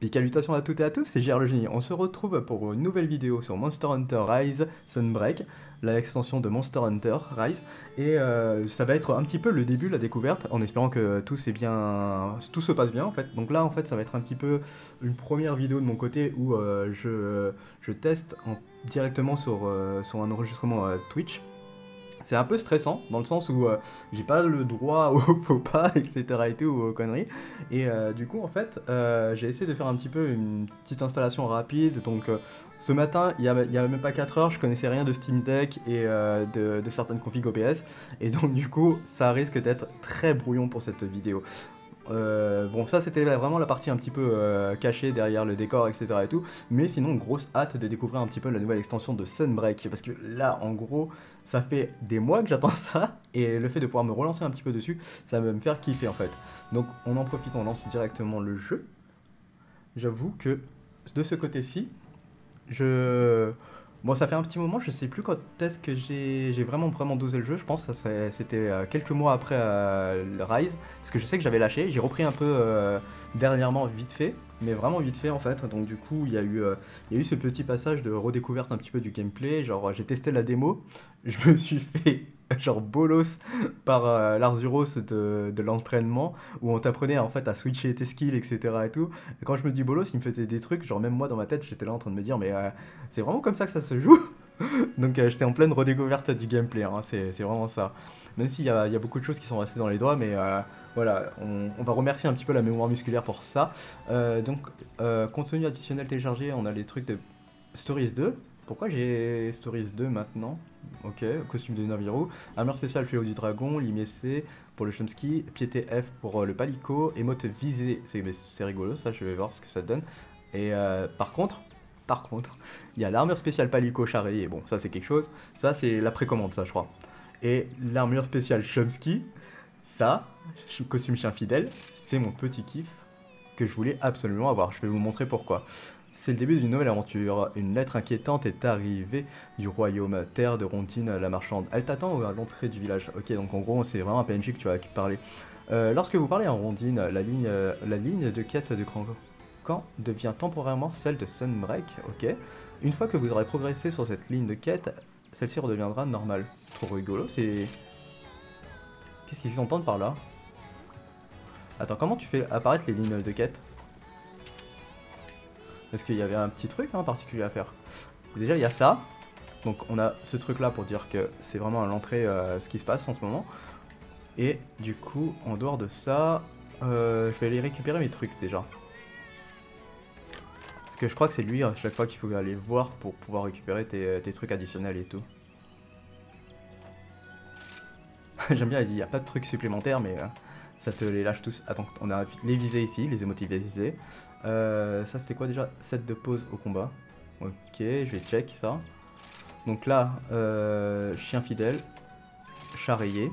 Puis salutations à toutes et à tous, c'est JR le génie. On se retrouve pour une nouvelle vidéo sur Monster Hunter Rise Sunbreak, l'extension de Monster Hunter Rise. Et euh, ça va être un petit peu le début, la découverte, en espérant que tout, bien... tout se passe bien en fait. Donc là en fait ça va être un petit peu une première vidéo de mon côté où euh, je, teste directement euh, sur un enregistrement Twitch c'est un peu stressant dans le sens où euh, j'ai pas le droit au faux pas, etc. et tout, aux conneries. Et euh, du coup, en fait, euh, j'ai essayé de faire un petit peu une petite installation rapide. Donc, ce matin, il y, a, même pas 4 heures, je connaissais rien de Steam Deck et de, de, certaines configs OBS. Et donc, du coup, ça risque d'être très brouillon pour cette vidéo. Euh, bon, ça c'était vraiment la partie un petit peu euh, cachée derrière le décor, etc. et tout. Mais sinon, grosse hâte de découvrir un petit peu la nouvelle extension de Sunbreak. Parce que là, en gros, ça fait des mois que j'attends ça. Et le fait de pouvoir me relancer un petit peu dessus, ça va me faire kiffer en fait. Donc, on en profite, on lance directement le jeu. J'avoue que de ce côté-ci, je. Bon, ça fait un petit moment, je sais plus quand est-ce que j'ai vraiment vraiment dosé le jeu. Je pense que c'était euh, quelques mois après euh, Rise, parce que je sais que j'avais lâché. J'ai repris un peu euh, dernièrement, vite fait, mais vraiment vite fait en fait. Donc du coup, il y a eu, il y a eu ce petit passage de redécouverte un petit peu du gameplay. Genre, j'ai testé la démo, je me suis fait genre bolos par euh, l'Arzuros de, de l'entraînement où on t'apprenait en fait à switcher tes skills etc et tout. Quand je me dis bolos il me faisait des trucs genre même moi dans ma tête j'étais là en train de me dire mais euh, c'est vraiment comme ça que ça se joue? Donc euh, j'étais en pleine redécouverte du gameplay hein, c'est vraiment ça. Même s'il y, y a, beaucoup de choses qui sont restées dans les doigts mais voilà on, on, va remercier un petit peu la mémoire musculaire pour ça. Donc contenu additionnel téléchargé on a les trucs de Stories 2 pourquoi j'ai Stories 2 maintenant Ok, costume de Naviru, armure spéciale Fléau du Dragon, C pour le Chomsky, piété F pour euh, le Palico, émote visée, c'est rigolo ça, je vais voir ce que ça donne. Et euh, par contre, par contre, il y a l'armure spéciale Palico charré, bon ça c'est quelque chose, ça c'est la précommande ça je crois. Et l'armure spéciale Chomsky, ça, costume chien fidèle, c'est mon petit kiff que je voulais absolument avoir, je vais vous montrer pourquoi. C'est le début d'une nouvelle aventure. Une lettre inquiétante est arrivée du royaume, terre de Rondine la marchande. Elle t'attend à l'entrée du village. Ok, donc en gros, c'est vraiment un PNJ que tu vas parler. Euh, lorsque vous parlez en Rondine, la ligne, la ligne de quête de Grand Camp devient temporairement celle de Sunbreak. Ok. Une fois que vous aurez progressé sur cette ligne de quête, celle-ci redeviendra normale. Trop rigolo, c'est... Qu'est-ce qu'ils s'entendent par là? Attends, comment tu fais apparaître les lignes de quête? Est-ce qu'il y avait un petit truc en hein, particulier à faire Déjà, il y a ça. Donc on a ce truc là pour dire que c'est vraiment à l'entrée euh, ce qui se passe en ce moment. Et du coup, en dehors de ça, euh, je vais aller récupérer mes trucs déjà. Parce que je crois que c'est lui à chaque fois qu'il faut aller voir pour pouvoir récupérer tes, trucs additionnels et tout. J'aime bien, il dit il n'y a pas de trucs supplémentaires, mais euh, ça te les lâche tous. Attends, on a les visées ici, les émotifs visés. Euh, ça c'était quoi déjà? Set de pause au combat. Ok, je vais check ça. Donc là, euh, chien fidèle, charrier.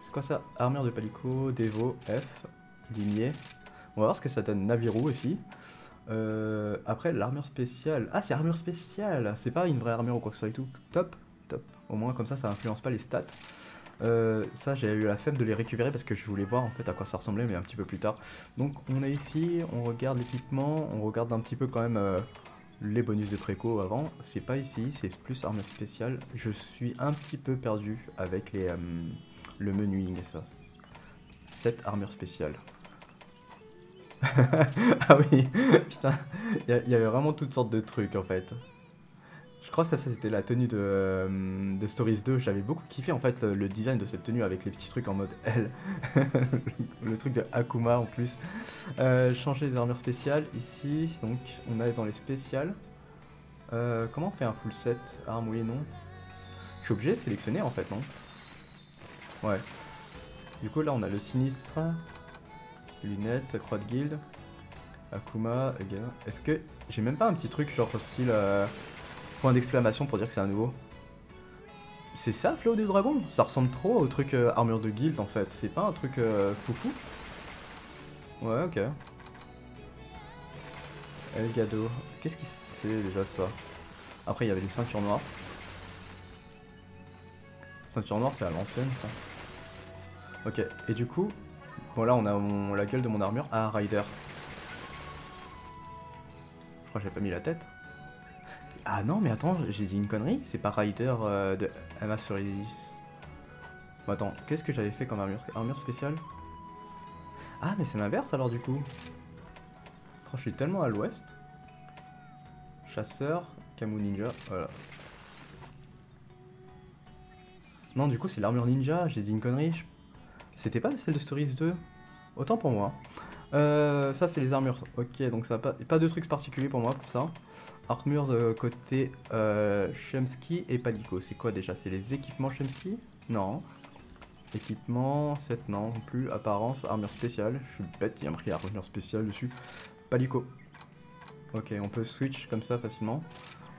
C'est quoi ça? Armure de palico, Devo, F, limier. On va voir ce que ça donne. Naviru aussi. Euh, après, l'armure spéciale. Ah, c'est armure spéciale C'est pas une vraie armure ou quoi que ce soit et tout. Top, top. Au moins, comme ça, ça influence pas les stats. Euh, ça, j'ai eu la flemme de les récupérer parce que je voulais voir en fait à quoi ça ressemblait, mais un petit peu plus tard. Donc, on est ici, on regarde l'équipement, on regarde un petit peu quand même euh, les bonus de préco avant. C'est pas ici, c'est plus armure spéciale. Je suis un petit peu perdu avec euh, le menuing et ça. Cette armure spéciale. ah oui, putain, il y, avait vraiment toutes sortes de trucs en fait. Je crois que ça, c'était la tenue de, euh, Stories 2. J'avais beaucoup kiffé en fait le, design de cette tenue avec les petits trucs en mode L. le, truc de Akuma en plus. Euh, changer les armures spéciales ici. Donc on est dans les spéciales. Euh, comment on fait un full set? Arme oui et non Je suis obligé de sélectionner en fait, non? Ouais. Du coup là on a le sinistre. Lunettes, croix de guilde. Akuma, Est-ce que j'ai même pas un petit truc genre style point d'exclamation pour dire que c'est un nouveau. C'est ça, Fléau des Dragons? Ça ressemble trop au truc euh, armure de guild en fait. C'est pas un truc euh, foufou? Ouais, ok. Elgado. Qu'est-ce qui c'est déjà ça? Après, il y avait les ceintures noires. Ceinture noire, c'est à l'ancienne ça. Ok, et du coup, bon là on a la gueule de mon armure. Ah, Rider. crois que j'ai pas mis la tête. Ah non, mais attends, j'ai dit une connerie. C'est pas Rider euh, de Emma Cerise. Bon, attends, qu'est-ce que j'avais fait comme armure Armure spéciale? Ah, mais c'est l'inverse alors du coup. Oh, je suis tellement à l'ouest. Chasseur, Camu Ninja, voilà. Non, du coup, c'est l'armure ninja, j'ai dit une connerie. C'était pas celle de Stories 2 Autant pour moi. Euh, ça, c'est les armures. Ok, donc ça pas, pas de trucs particuliers pour moi pour ça. Armure de côté euh, et Palico. C'est quoi déjà? C'est les équipements Chemsky? Non. Équipement, 7 non, non plus. Apparence, armure spéciale. Je suis bête, il y a marqué armure spéciale dessus. Palico. Ok, on peut switch comme ça facilement.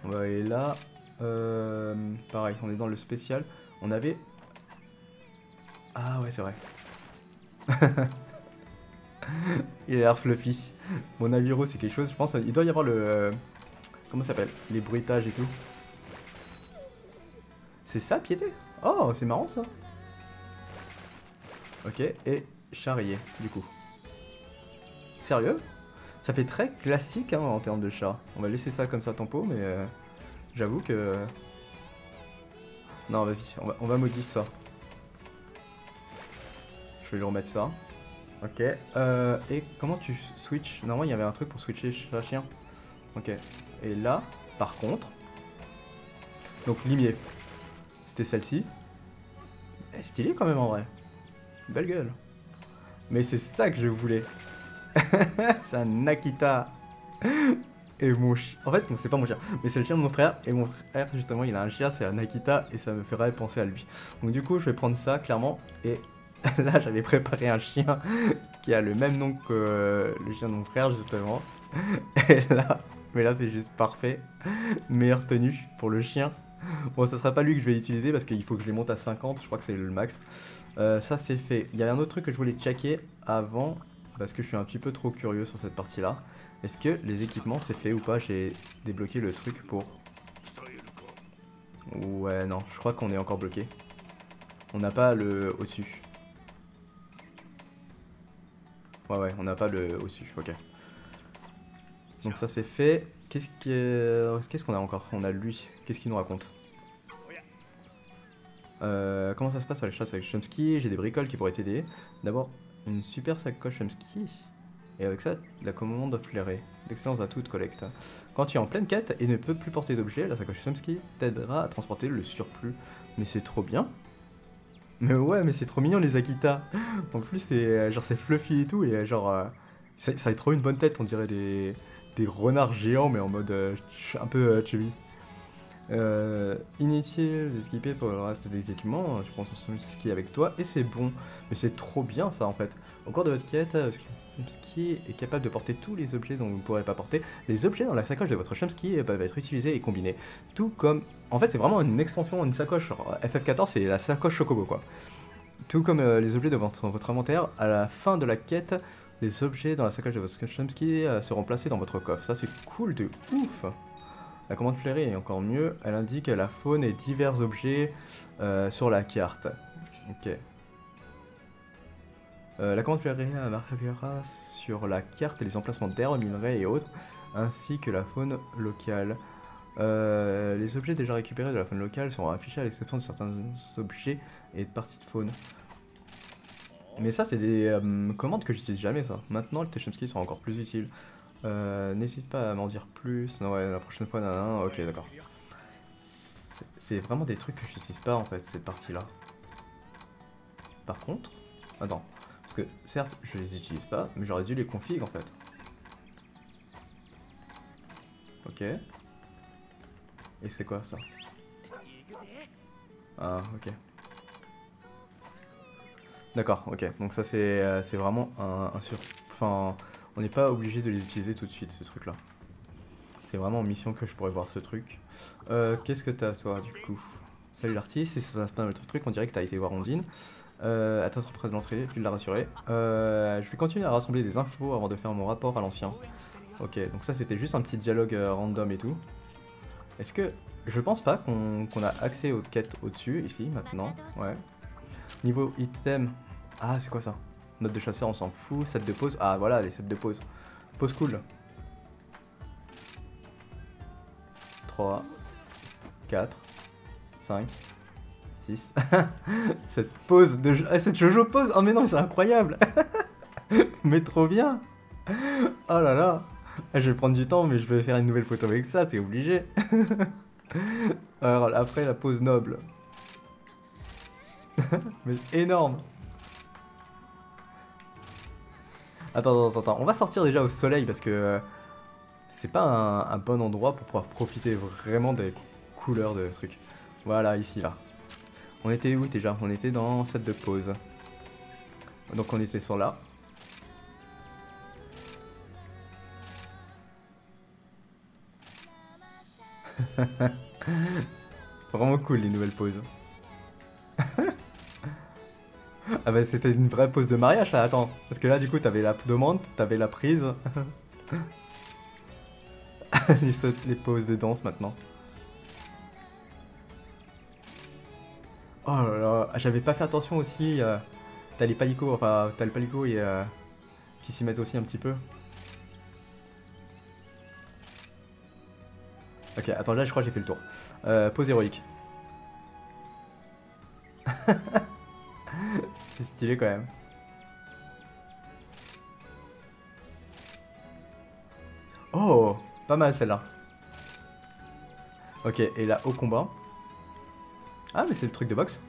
On va aller là. Euh, pareil, on est dans le spécial. On avait... Ah ouais, c'est vrai. il a l'air fluffy. Mon Naviro, c'est quelque chose, je pense. Il doit y avoir le. Euh, comment ça s'appelle? Les bruitages et tout. C'est ça, piété? Oh, c'est marrant ça. Ok, et charrier, du coup. Sérieux? Ça fait très classique hein, en termes de chat. On va laisser ça comme ça, tempo, mais euh, j'avoue que. Non, vas-y, on va, on va modifier ça. Je vais lui remettre ça. Ok. Euh, et comment tu switches? Normalement, il y avait un truc pour switcher chat chien. Ok. Et là, par contre... Donc, limier. C'était celle-ci. Stylé quand même en vrai. Belle gueule. Mais c'est ça que je voulais. c'est un Nakita. Et mon chien. En fait, c'est pas mon chien, mais c'est le chien de mon frère. Et mon frère, justement, il a un chien, c'est un Nakita. Et ça me ferait penser à lui. Donc, du coup, je vais prendre ça, clairement. Et là, j'avais préparé un chien qui a le même nom que euh, le chien de mon frère, justement. Et là, mais là, c'est juste parfait. Meilleure tenue pour le chien. Bon, ça sera pas lui que je vais utiliser parce qu'il faut que je les monte à 50. Je crois que c'est le max. Euh, ça, c'est fait. Il y avait un autre truc que je voulais checker avant parce que je suis un petit peu trop curieux sur cette partie-là. Est-ce que les équipements, c'est fait ou pas? J'ai débloqué le truc pour... Ouais, non, je crois qu'on est encore bloqué. On n'a pas le au-dessus. Ouais, ouais, on n'a pas le au-dessus, ok. Donc ça c'est fait. Qu'est-ce qu'on a encore? On a lui. Qu'est-ce qu'il nous raconte? Euh, Comment ça se passe à la chasse avec Chomsky? J'ai des bricoles qui pourraient t'aider. D'abord, une super sacoche Chomsky. Et avec ça, la commande flairée. D'excellents atouts de collecte. Quand tu es en pleine quête et ne peux plus porter d'objets, la sacoche Chomsky t'aidera à transporter le surplus. Mais c'est trop bien mais ouais, mais c'est trop mignon les Akita. En plus, c'est euh, genre c'est fluffy et tout, et euh, genre euh, ça, ça a trop une bonne tête, on dirait des, des renards géants, mais en mode un peu chubby. inutile d'équiper pour le reste des équipements, tu prends ton ski avec toi et c'est bon. Mais c'est trop bien ça en fait. Au cours de votre quête, Chomsky est capable de porter tous les objets dont vous ne pourrez pas porter. Les objets dans la sacoche de votre Chomsky peuvent être utilisés et combinés. Tout comme... En fait, c'est vraiment une extension, une sacoche. FF14, c'est la sacoche Chocobo, quoi. Tout comme euh, les objets de votre, inventaire, à la fin de la quête, les objets dans la sacoche de votre Chomsky euh, seront placés dans votre coffre. Ça, c'est cool de ouf La commande flairée est encore mieux. Elle indique la faune et divers objets euh, sur la carte. Ok. Euh, la commande flairée marquera sur la carte les emplacements d'herbes, minerais et autres, ainsi que la faune locale. Euh, les objets déjà récupérés de la faune locale seront affichés à l'exception de certains objets et de parties de faune. Mais ça, c'est des euh, commandes que j'utilise jamais, ça. Maintenant, le Techemski sera encore plus utile. N'hésite pas à m'en dire plus. Non, ouais, la prochaine fois, nan, ok, d'accord. C'est vraiment des trucs que j'utilise pas, en fait, cette partie-là. Par contre... Attends, parce que certes, je les utilise pas, mais j'aurais dû les config en fait. Ok. Et c'est quoi ça? Ah, ok. D'accord, ok. Donc ça c'est euh, vraiment un, sur... Enfin, on n'est pas obligé de les utiliser tout de suite, ce truc-là. C'est vraiment en mission que je pourrais voir ce truc. Euh, Qu'est-ce que t'as toi, du coup? Salut l'artiste, c'est pas notre truc, on dirait que t'as été voir Ondine. Euh, attends près de l'entrée, tu l'as rassuré. Euh, je vais continuer à rassembler des infos avant de faire mon rapport à l'ancien. Ok, donc ça c'était juste un petit dialogue euh, random et tout. Est-ce que... Je pense pas qu'on a accès aux quêtes au-dessus, ici, maintenant. Ouais. Niveau item... Ah, c'est quoi ça? Note de chasseur, on s'en fout. Set de pause. Ah, voilà, les sets de pause. Pause cool. 3, 4, 5, 6. cette pose de... Ah, cette Jojo pose Oh mais non, c'est incroyable Mais trop bien Oh là là Je vais prendre du temps, mais je vais faire une nouvelle photo avec ça, c'est obligé Alors après, la pose noble. mais énorme Attends, attends, attends, on va sortir déjà au soleil parce que euh, c'est pas un, bon endroit pour pouvoir profiter vraiment des couleurs de ce truc. Voilà, ici, là. On était où déjà? On était dans cette de pause. Donc on était sur là. Vraiment cool les nouvelles poses. Ah bah c'était une vraie pose de mariage là, attends. Parce que là du coup t'avais la demande, t'avais la prise. les, les poses de danse maintenant. Oh là là, j'avais pas fait attention aussi. Euh, t'as les palicots, enfin t'as le palico et euh, qui s'y mettent aussi un petit peu. Ok, attends là je crois que j'ai fait le tour. Euh, pose héroïque. C'est stylé quand même. Oh Pas mal celle-là. Ok, et là, au combat. Ah, mais c'est le truc de boxe.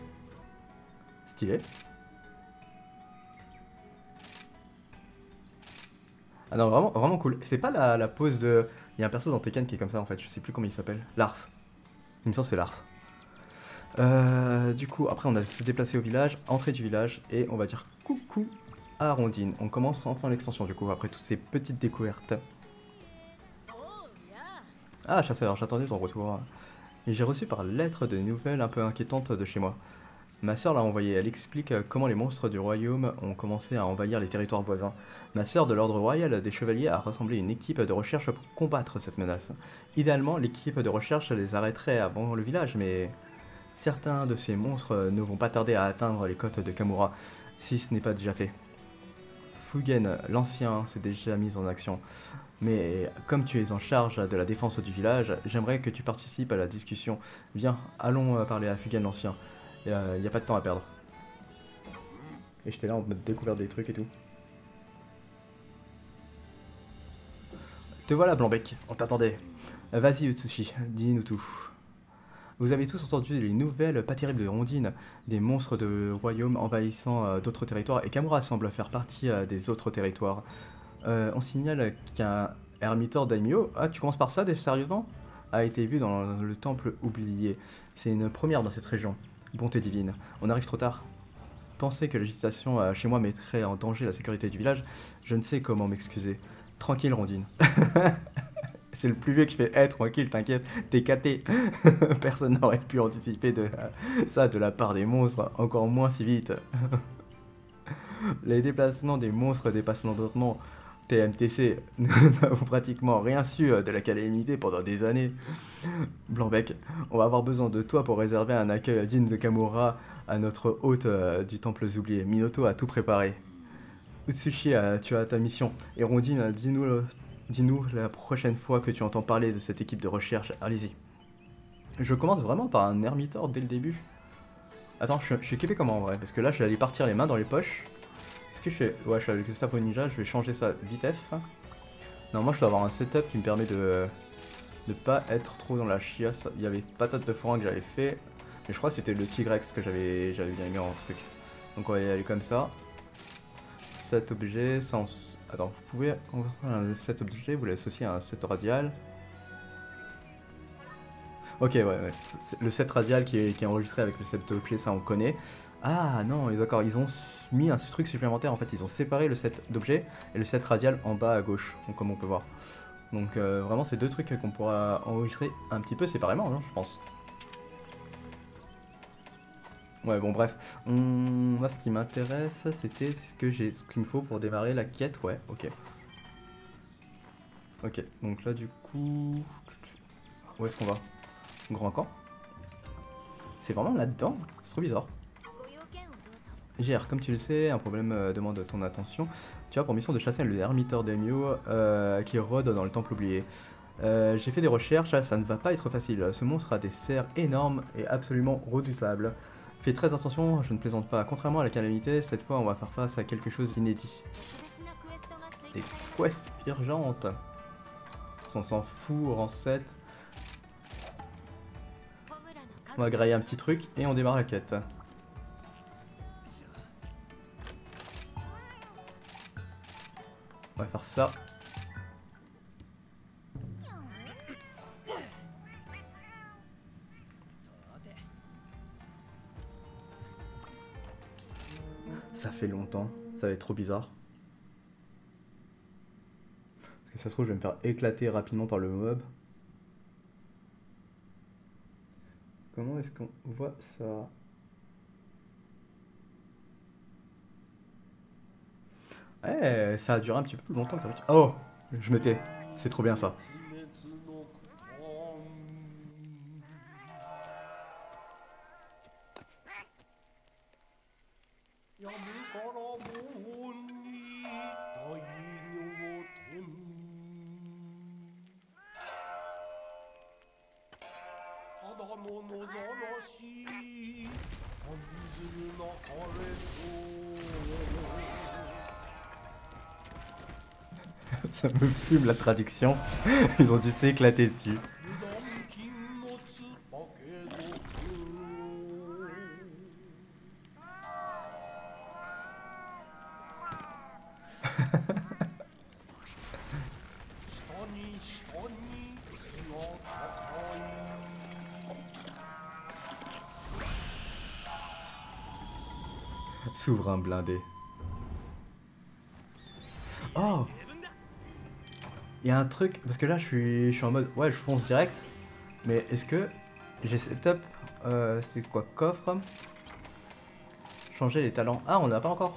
Stylé. Ah non, vraiment, cool. C'est pas la, la, pose de... Il y a un perso dans Tekken qui est comme ça en fait, je sais plus comment il s'appelle. Lars. Il me semble c'est Lars. Euh, du coup, après, on a se déplacer au village, entrée du village, et on va dire coucou à Rondine. On commence enfin l'extension, du coup, après toutes ces petites découvertes. Ah, chasseur, j'attendais ton retour. J'ai reçu par lettre des nouvelles un peu inquiétantes de chez moi. Ma sœur l'a envoyé, elle explique comment les monstres du royaume ont commencé à envahir les territoires voisins. Ma sœur de l'ordre royal des chevaliers a rassemblé une équipe de recherche pour combattre cette menace. Idéalement, l'équipe de recherche les arrêterait avant le village, mais Certains de ces monstres ne vont pas tarder à atteindre les côtes de Kamura, si ce n'est pas déjà fait. Fugen, l'ancien, s'est déjà mis en action. Mais comme tu es en charge de la défense du village, j'aimerais que tu participes à la discussion. Viens, allons euh, parler à Fugen l'ancien. Il n'y a pas de temps à perdre. Et j'étais là en mode découvert des trucs et tout. Te voilà Blanbec, on t'attendait. Vas-y Utsushi, dis-nous tout. Vous avez tous entendu les nouvelles pas terribles de Rondine, des monstres de royaumes envahissant euh, d'autres territoires, et Kamura semble faire partie euh, des autres territoires. Euh, on signale qu'un ermitor daimyo, ah tu commences par ça sérieusement? A été vu dans le temple oublié. C'est une première dans cette région. Bonté divine. On arrive trop tard. Pensez que la législation chez moi mettrait en danger la sécurité du village, je ne sais comment m'excuser. Tranquille Rondine. C'est le plus vieux qui fait Eh, tranquille, t'inquiète, t'es caté. Personne n'aurait pu anticiper de ça de la part des monstres, encore moins si vite. Les déplacements des monstres dépassent l'endottement. TMTC, nous n'avons pratiquement rien su de la calamité pendant des années. Blanbec, on va avoir besoin de toi pour réserver un accueil digne de Kamura à notre hôte euh, du temple oublié. Minoto a tout préparé. Utsushi, euh, tu as ta mission. Et Rondine, dis-nous Dis-nous la prochaine fois que tu entends parler de cette équipe de recherche, allez-y. Je commence vraiment par un ermitor dès le début. Attends, je, suis équipé comment en vrai? Parce que là, je vais aller partir les mains dans les poches. Est-ce que je fais... Ouais, je suis avec le Sapo Ninja, je vais changer ça vite F. Non, moi je dois avoir un setup qui me permet de ne pas être trop dans la chiasse. Il y avait patate de forain que j'avais fait. Mais je crois que c'était le Tigrex que j'avais bien mis en truc. Donc on va y aller comme ça cet objet sans... Vous pouvez... Cet objet, vous l'associez à un set radial. Ok, ouais. Le set radial qui est, enregistré avec le set objet, ça on connaît. Ah non, ils ont mis un truc supplémentaire, en fait, ils ont séparé le set d'objets et le set radial en bas à gauche, comme on peut voir. Donc euh, vraiment, c'est deux trucs qu'on pourra enregistrer un petit peu séparément, hein, je pense. Ouais, bon, bref. Moi, ce qui m'intéresse, c'était ce que j'ai, ce qu'il me faut pour démarrer la quête. Ouais, ok. Ok, donc là, du coup. Où est-ce qu'on va? Grand camp? C'est vraiment là-dedans? C'est trop bizarre. GR, comme tu le sais, un problème euh, demande ton attention. Tu as pour mission de chasser le ermiteur d'Emio euh, qui rôde dans le temple oublié. Euh, J'ai fait des recherches, ça ne va pas être facile. Ce monstre a des serres énormes et absolument redoutables. Fais très attention, je ne plaisante pas. Contrairement à la calamité, cette fois on va faire face à quelque chose d'inédit. Des quests urgentes. On s'en fout, rang 7. On va grailler un petit truc et on démarre la quête. On va faire ça. Longtemps, ça va être trop bizarre. Parce que ça se trouve, je vais me faire éclater rapidement par le mob. Comment est-ce qu'on voit ça? Eh, ça a duré un petit peu plus longtemps. Oh, je m'étais. C'est trop bien ça. Ça me fume la traduction. Ils ont dû s'éclater dessus. Souverain blindé. Truc, parce que là je suis, je suis en mode, ouais je fonce direct, mais est-ce que j'ai setup, euh, c'est quoi, coffre Changer les talents? Ah on n'a pas encore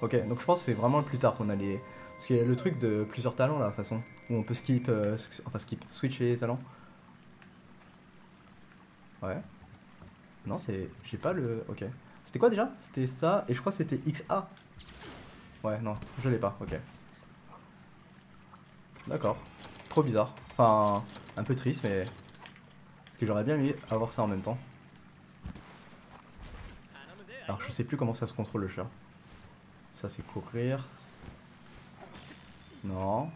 Ok, donc je pense que c'est vraiment le plus tard qu'on a les... Parce qu'il y a le truc de plusieurs talents là, façon, où on peut skip, euh, enfin skip, switch les talents. Ouais. Non c'est, j'ai pas le... Ok. C'était quoi déjà? C'était ça, et je crois que c'était XA. Ouais, non, je l'ai pas, ok. D'accord. Trop bizarre. Enfin, un peu triste, mais... Parce que j'aurais bien aimé avoir ça en même temps. Alors, je sais plus comment ça se contrôle le chat. Ça, c'est courir. Non.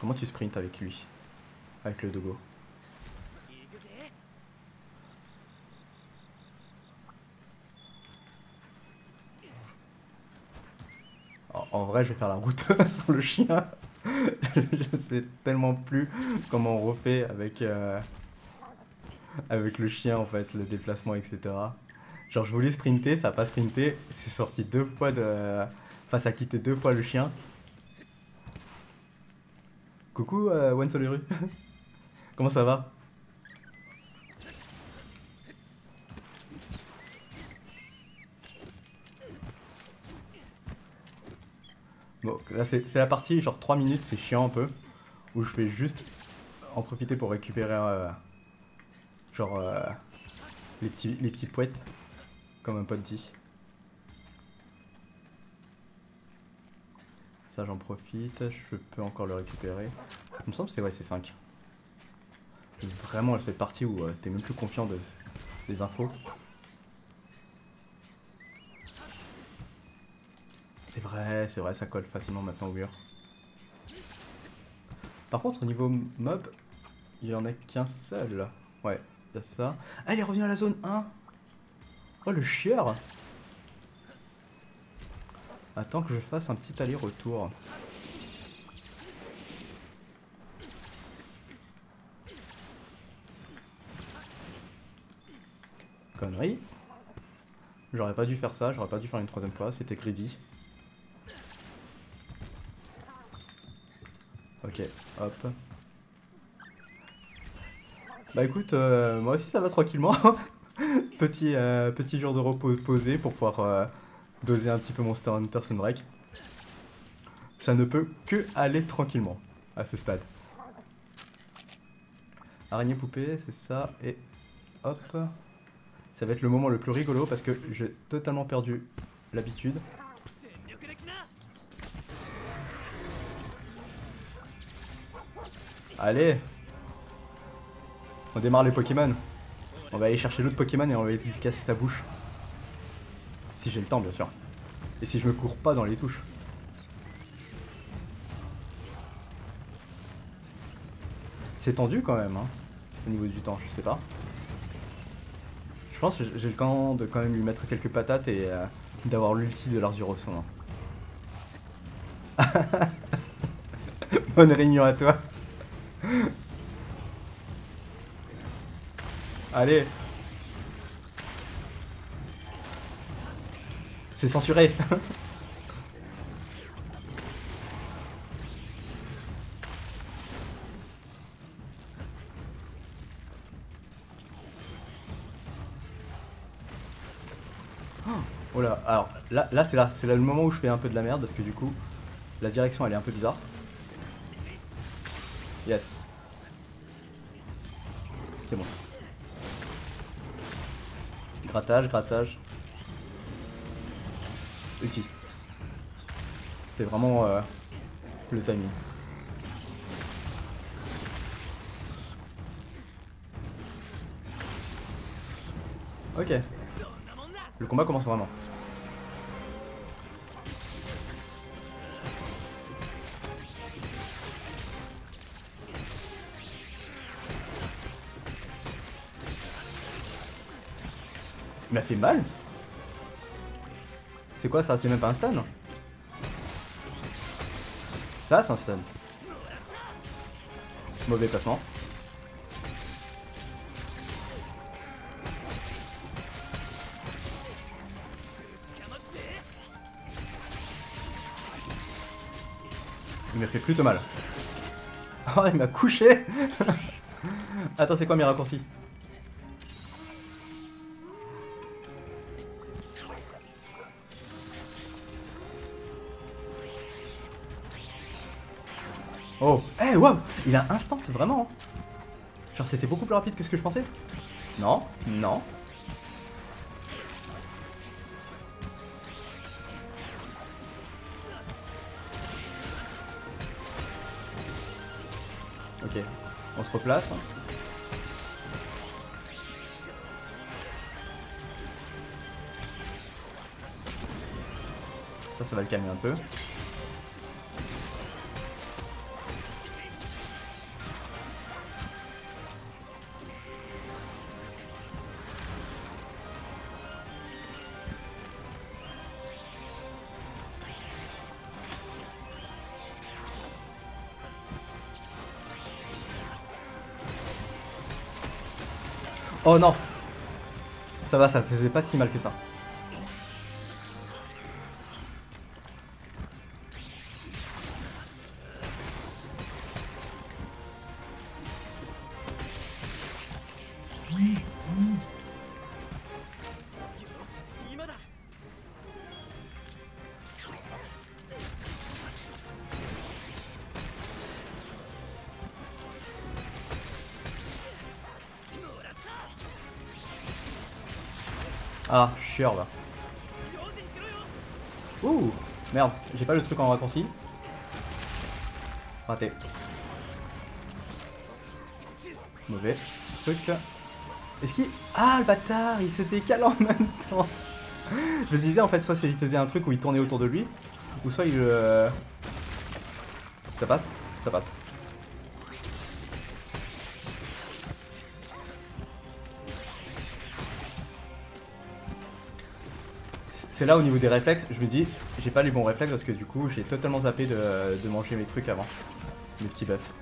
Comment tu sprints avec lui? Avec le dogo? En vrai, je vais faire la route sans le chien. je sais tellement plus comment on refait avec, euh, avec le chien, en fait, le déplacement, etc. Genre, je voulais sprinter, ça a pas sprinté. C'est sorti deux fois de. Enfin, ça a quitté deux fois le chien. Coucou, euh, Comment ça va? C'est la partie, genre 3 minutes, c'est chiant un peu. Où je vais juste en profiter pour récupérer euh, genre euh, les, petits, les petits comme un pote dit. Ça j'en profite, je peux encore le récupérer. Il me semble que c'est ouais, 5. Vraiment cette partie où euh, t'es même plus confiant de, des infos. C'est vrai, c'est vrai, ça colle facilement maintenant au mur. Par contre, au niveau mob, il y en a qu'un seul. Ouais, il y a ça. Ah, il est revenu à la zone 1 Oh, le chieur Attends que je fasse un petit aller-retour. Connerie. J'aurais pas dû faire ça, j'aurais pas dû faire une troisième fois, c'était greedy. Ok, hop. Bah écoute, euh, moi aussi ça va tranquillement. petit, euh, petit jour de repos posé pour pouvoir euh, doser un petit peu Monster Hunter Sunbreak. Ça ne peut que aller tranquillement à ce stade. Araignée poupée, c'est ça, et hop. Ça va être le moment le plus rigolo parce que j'ai totalement perdu l'habitude. Allez On démarre les Pokémon. On va aller chercher l'autre Pokémon et on va essayer de casser sa bouche. Si j'ai le temps, bien sûr. Et si je me cours pas dans les touches. C'est tendu quand même, hein, au niveau du temps, je sais pas. Je pense que j'ai le temps de quand même lui mettre quelques patates et euh, d'avoir l'ulti de l'Arzuroson. Hein. Bonne réunion à toi. Allez. C'est censuré. Oh là, alors là, là c'est là, c'est là le moment où je fais un peu de la merde parce que du coup, la direction elle est un peu bizarre. Yes. Grattage, grattage. Ici. C'était vraiment euh, le timing. Ok. Le combat commence vraiment. Il m'a fait mal C'est quoi ça? C'est même pas un stun? Ça c'est un stun. Mauvais placement. Il m'a fait plutôt mal. Oh, il m'a couché Attends, c'est quoi mes raccourcis? Wow Il a instant, vraiment hein. Genre, c'était beaucoup plus rapide que ce que je pensais Non Non Ok, on se replace. Ça, ça va le calmer un peu. Oh non Ça va, ça faisait pas si mal que ça. Le truc en raccourci. Raté. Mauvais truc. Est-ce qu'il... Ah le bâtard, il se décale en même temps. Je me disais en fait soit il faisait un truc où il tournait autour de lui, ou soit il... Euh... Ça passe Ça passe. C'est là au niveau des réflexes, je me dis, j'ai pas les bons réflexes parce que du coup, j'ai totalement zappé de, manger mes trucs avant. Mes petits buffs.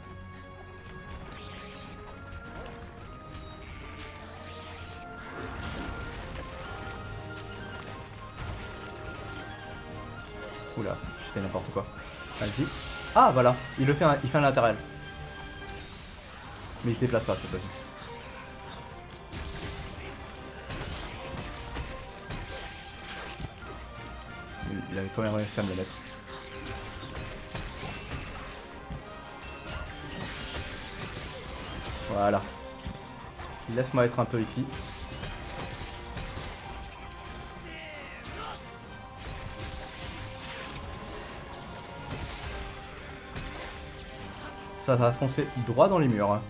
Oula, je fais n'importe quoi. Vas-y. Ah, voilà, il le fait, un, il fait un latéral. Mais il se déplace pas cette fois-ci. Il avait quand même réussi à me le mettre. Voilà. Laisse-moi être un peu ici. ça va foncer droit dans les murs.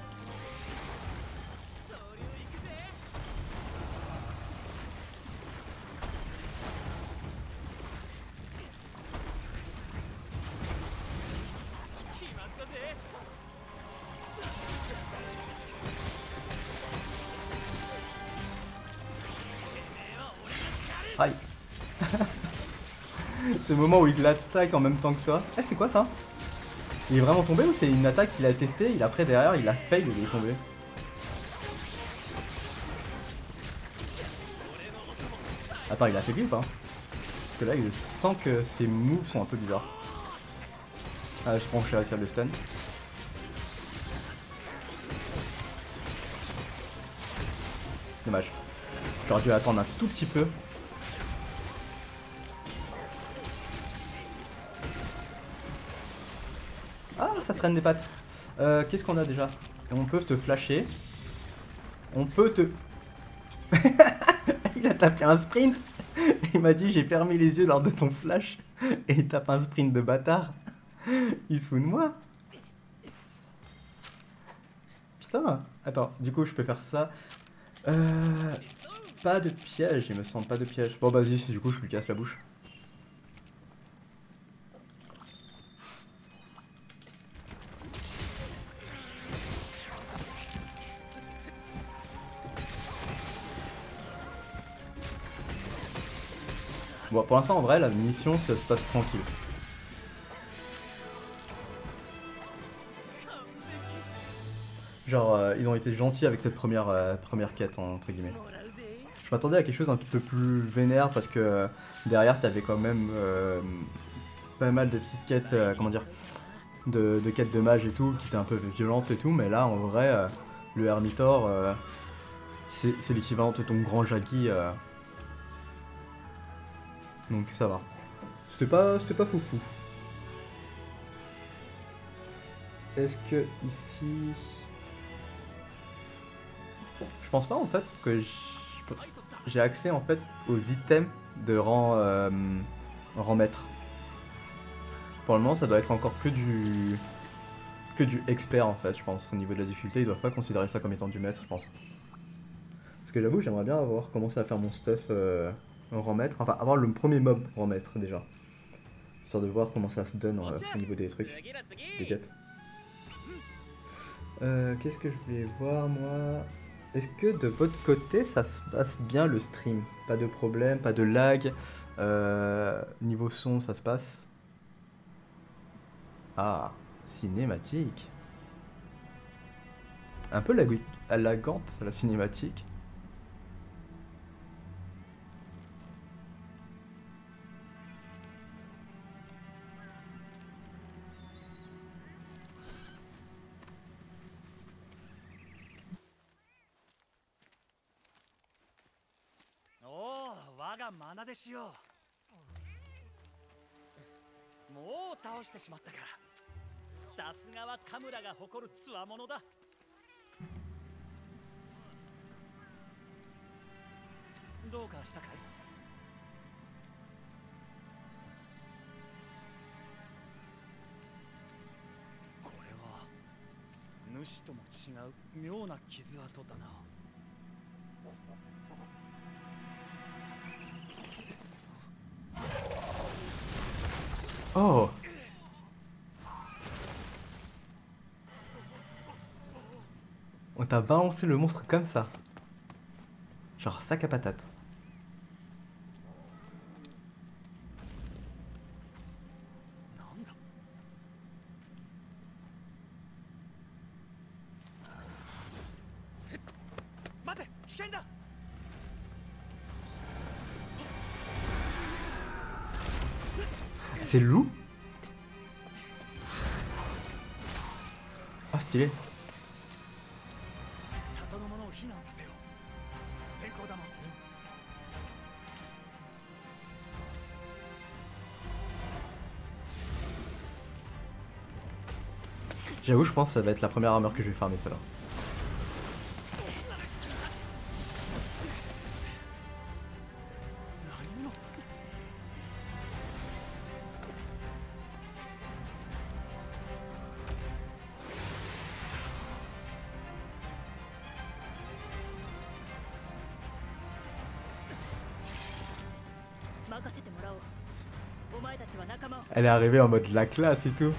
C'est moment où il l'attaque en même temps que toi. Eh, c'est quoi ça? Il est vraiment tombé ou c'est une attaque qu'il a testé Il après derrière, il a fail, il est tombé. Attends, il a fait lui ou pas? Parce que là, il sent que ses moves sont un peu bizarres. Ah, je pense que à le stun. Dommage. J'aurais dû attendre un tout petit peu. Ça traîne des pattes. Euh, Qu'est-ce qu'on a déjà? On peut te flasher. On peut te... il a tapé un sprint. Il m'a dit j'ai fermé les yeux lors de ton flash. Et il tape un sprint de bâtard. Il se fout de moi. Putain. Attends, du coup je peux faire ça. Euh... Pas de piège, il me semble, pas de piège. Bon vas-y, du coup je lui casse la bouche. Pour l'instant, en vrai, la mission, ça se passe tranquille. Genre, euh, ils ont été gentils avec cette première, euh, quête, entre guillemets. Je m'attendais à quelque chose un petit peu plus vénère parce que derrière, t'avais quand même euh, pas mal de petites quêtes, comment dire, de, de quêtes de mages et tout, qui étaient un peu violentes et tout, mais là, en vrai, le Hermitor, c'est l'équivalent de ton grand Jackie. Donc ça va. C'était pas, c'était pas foufou. Est-ce que ici... Je pense pas en fait que j'ai accès en fait aux items de rang, euh, rang maître. Pour le moment ça doit être encore que du... que du expert en fait je pense au niveau de la difficulté. Ils doivent pas considérer ça comme étant du maître je pense. Parce que j'avoue j'aimerais bien avoir commencé à faire mon stuff euh, maître. Enfin avoir le premier mob rang maître déjà. Histoire de voir comment ça se donne euh, au niveau des trucs, des. Euh, Qu'est-ce que je voulais voir moi? Est-ce que de votre côté ça se passe bien le stream? Pas de problème, pas de lag euh, Niveau son ça se passe? Ah, cinématique Un peu lagante la cinématique. 我が愛弟子よもう倒してしまったかさすがはカムラが誇るつわものだ。どうかしたかい？これは主とも違う妙な傷跡だな。Oh On t'a balancé le monstre comme ça. Genre sac à patate. C'est lourd J'avoue, je pense que ça va être la première armure que je vais farmer, celle-là. Elle est arrivée en mode la classe et tout.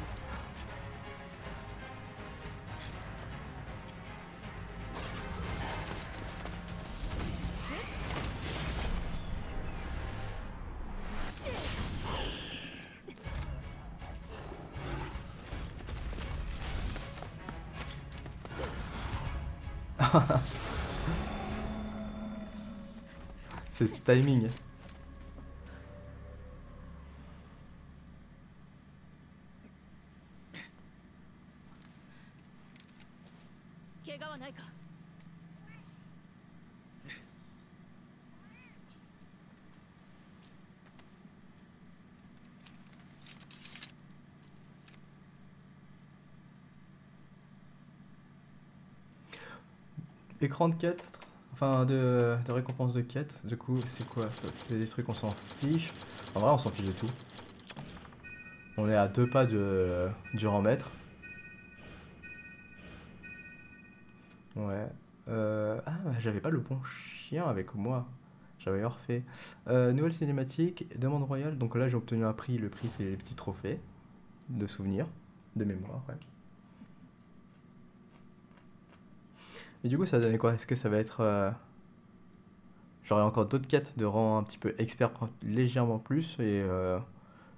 timing. Écran de 4 enfin de, de récompense de quête, du coup c'est quoi ça? C'est des trucs on s'en fiche. En vrai on s'en fiche de tout. On est à deux pas de, du rang maître. Ouais. Euh, ah j'avais pas le bon chien avec moi. J'avais refait. Euh, nouvelle cinématique, demande royale. Donc là j'ai obtenu un prix. Le prix c'est les petits trophées de souvenirs, de mémoire. Mais du coup, ça va donner quoi? Est-ce que ça va être. euh, J'aurai encore d'autres quêtes de rang un petit peu expert légèrement plus et euh,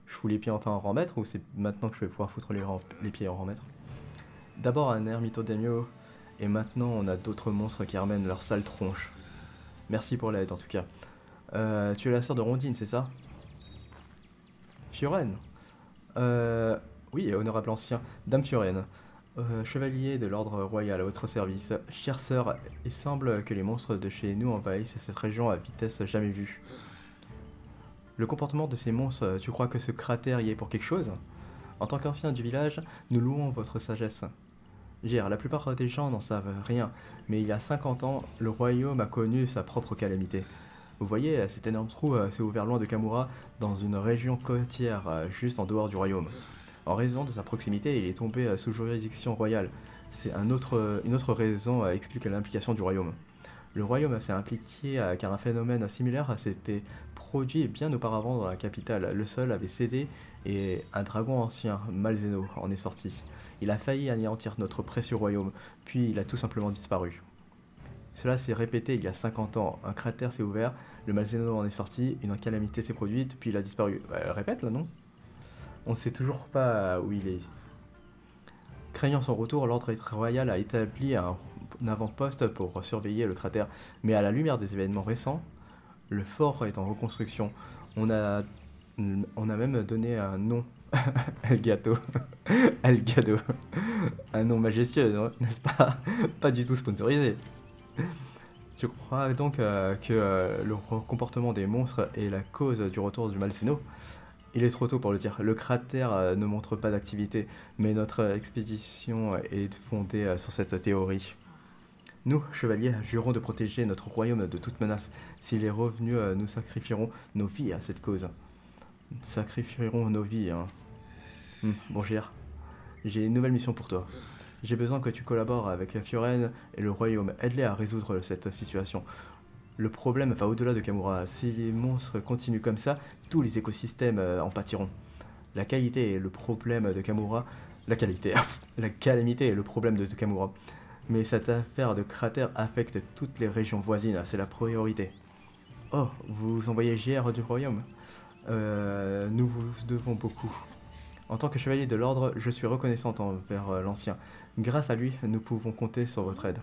je fous les pieds enfin en rang maître ou c'est maintenant que je vais pouvoir foutre les, pieds en rang maître? D'abord un Ermitodemio et maintenant on a d'autres monstres qui ramènent leur sale tronche. Merci pour l'aide en tout cas. Euh, tu es la sœur de Rondine, c'est ça? Fiorène euh, Oui, honorable ancien. Dame Fiorène. Euh, chevalier de l'ordre royal à votre service. Chère sœur, il semble que les monstres de chez nous envahissent cette région à vitesse jamais vue. Le comportement de ces monstres, tu crois que ce cratère y est pour quelque chose? En tant qu'ancien du village, nous louons votre sagesse. Gère, la plupart des gens n'en savent rien, mais il y a 50 ans, le royaume a connu sa propre calamité. Vous voyez, cet énorme trou euh, s'est ouvert loin de Kamura, dans une région côtière, euh, juste en dehors du royaume. En raison de sa proximité, il est tombé euh, sous juridiction royale. C'est un autre, euh, une autre raison euh, explique l'implication du royaume. Le royaume s'est impliqué car un phénomène similaire s'était produit bien auparavant dans la capitale. Le sol avait cédé et un dragon ancien, Malzeno, en est sorti. Il a failli anéantir notre précieux royaume, puis il a tout simplement disparu. Cela s'est répété il y a 50 ans. Un cratère s'est ouvert, le Malzeno en est sorti, une calamité s'est produite, puis il a disparu. Répète là, non On ne sait toujours pas où il est. Craignant son retour, l'ordre royal a établi un, avant-poste pour surveiller le cratère. Mais à la lumière des événements récents, le fort est en reconstruction. On a, on a même donné un nom. El Gato. El Gado. Un nom majestueux, n'est-ce pas? Pas du tout sponsorisé. Tu crois donc euh, que euh, le comportement des monstres est la cause du retour du Malsino Il est trop tôt pour le dire. Le cratère euh, ne montre pas d'activité, mais notre expédition est fondée euh, sur cette théorie. Nous, chevaliers, jurons de protéger notre royaume de toute menace. S'il est revenu, euh, nous sacrifierons nos vies à cette cause. Nous sacrifierons nos vies, hein. Hmm, bon, Gir, j'ai une nouvelle mission pour toi. J'ai besoin que tu collabores avec Fiorène et le royaume. Aide-les à résoudre cette situation. Le problème va au-delà de Kamura. Si les monstres continuent comme ça, tous les écosystèmes euh, en pâtiront. La qualité est le problème de Kamura. La qualité. la calamité est le problème de Kamura. Mais cette affaire de cratère affecte toutes les régions voisines. C'est la priorité. Oh, vous envoyez JR du royaume? Euh, Nous vous devons beaucoup. En tant que chevalier de l'ordre, je suis reconnaissante envers euh, l'ancien. Grâce à lui, nous pouvons compter sur votre aide.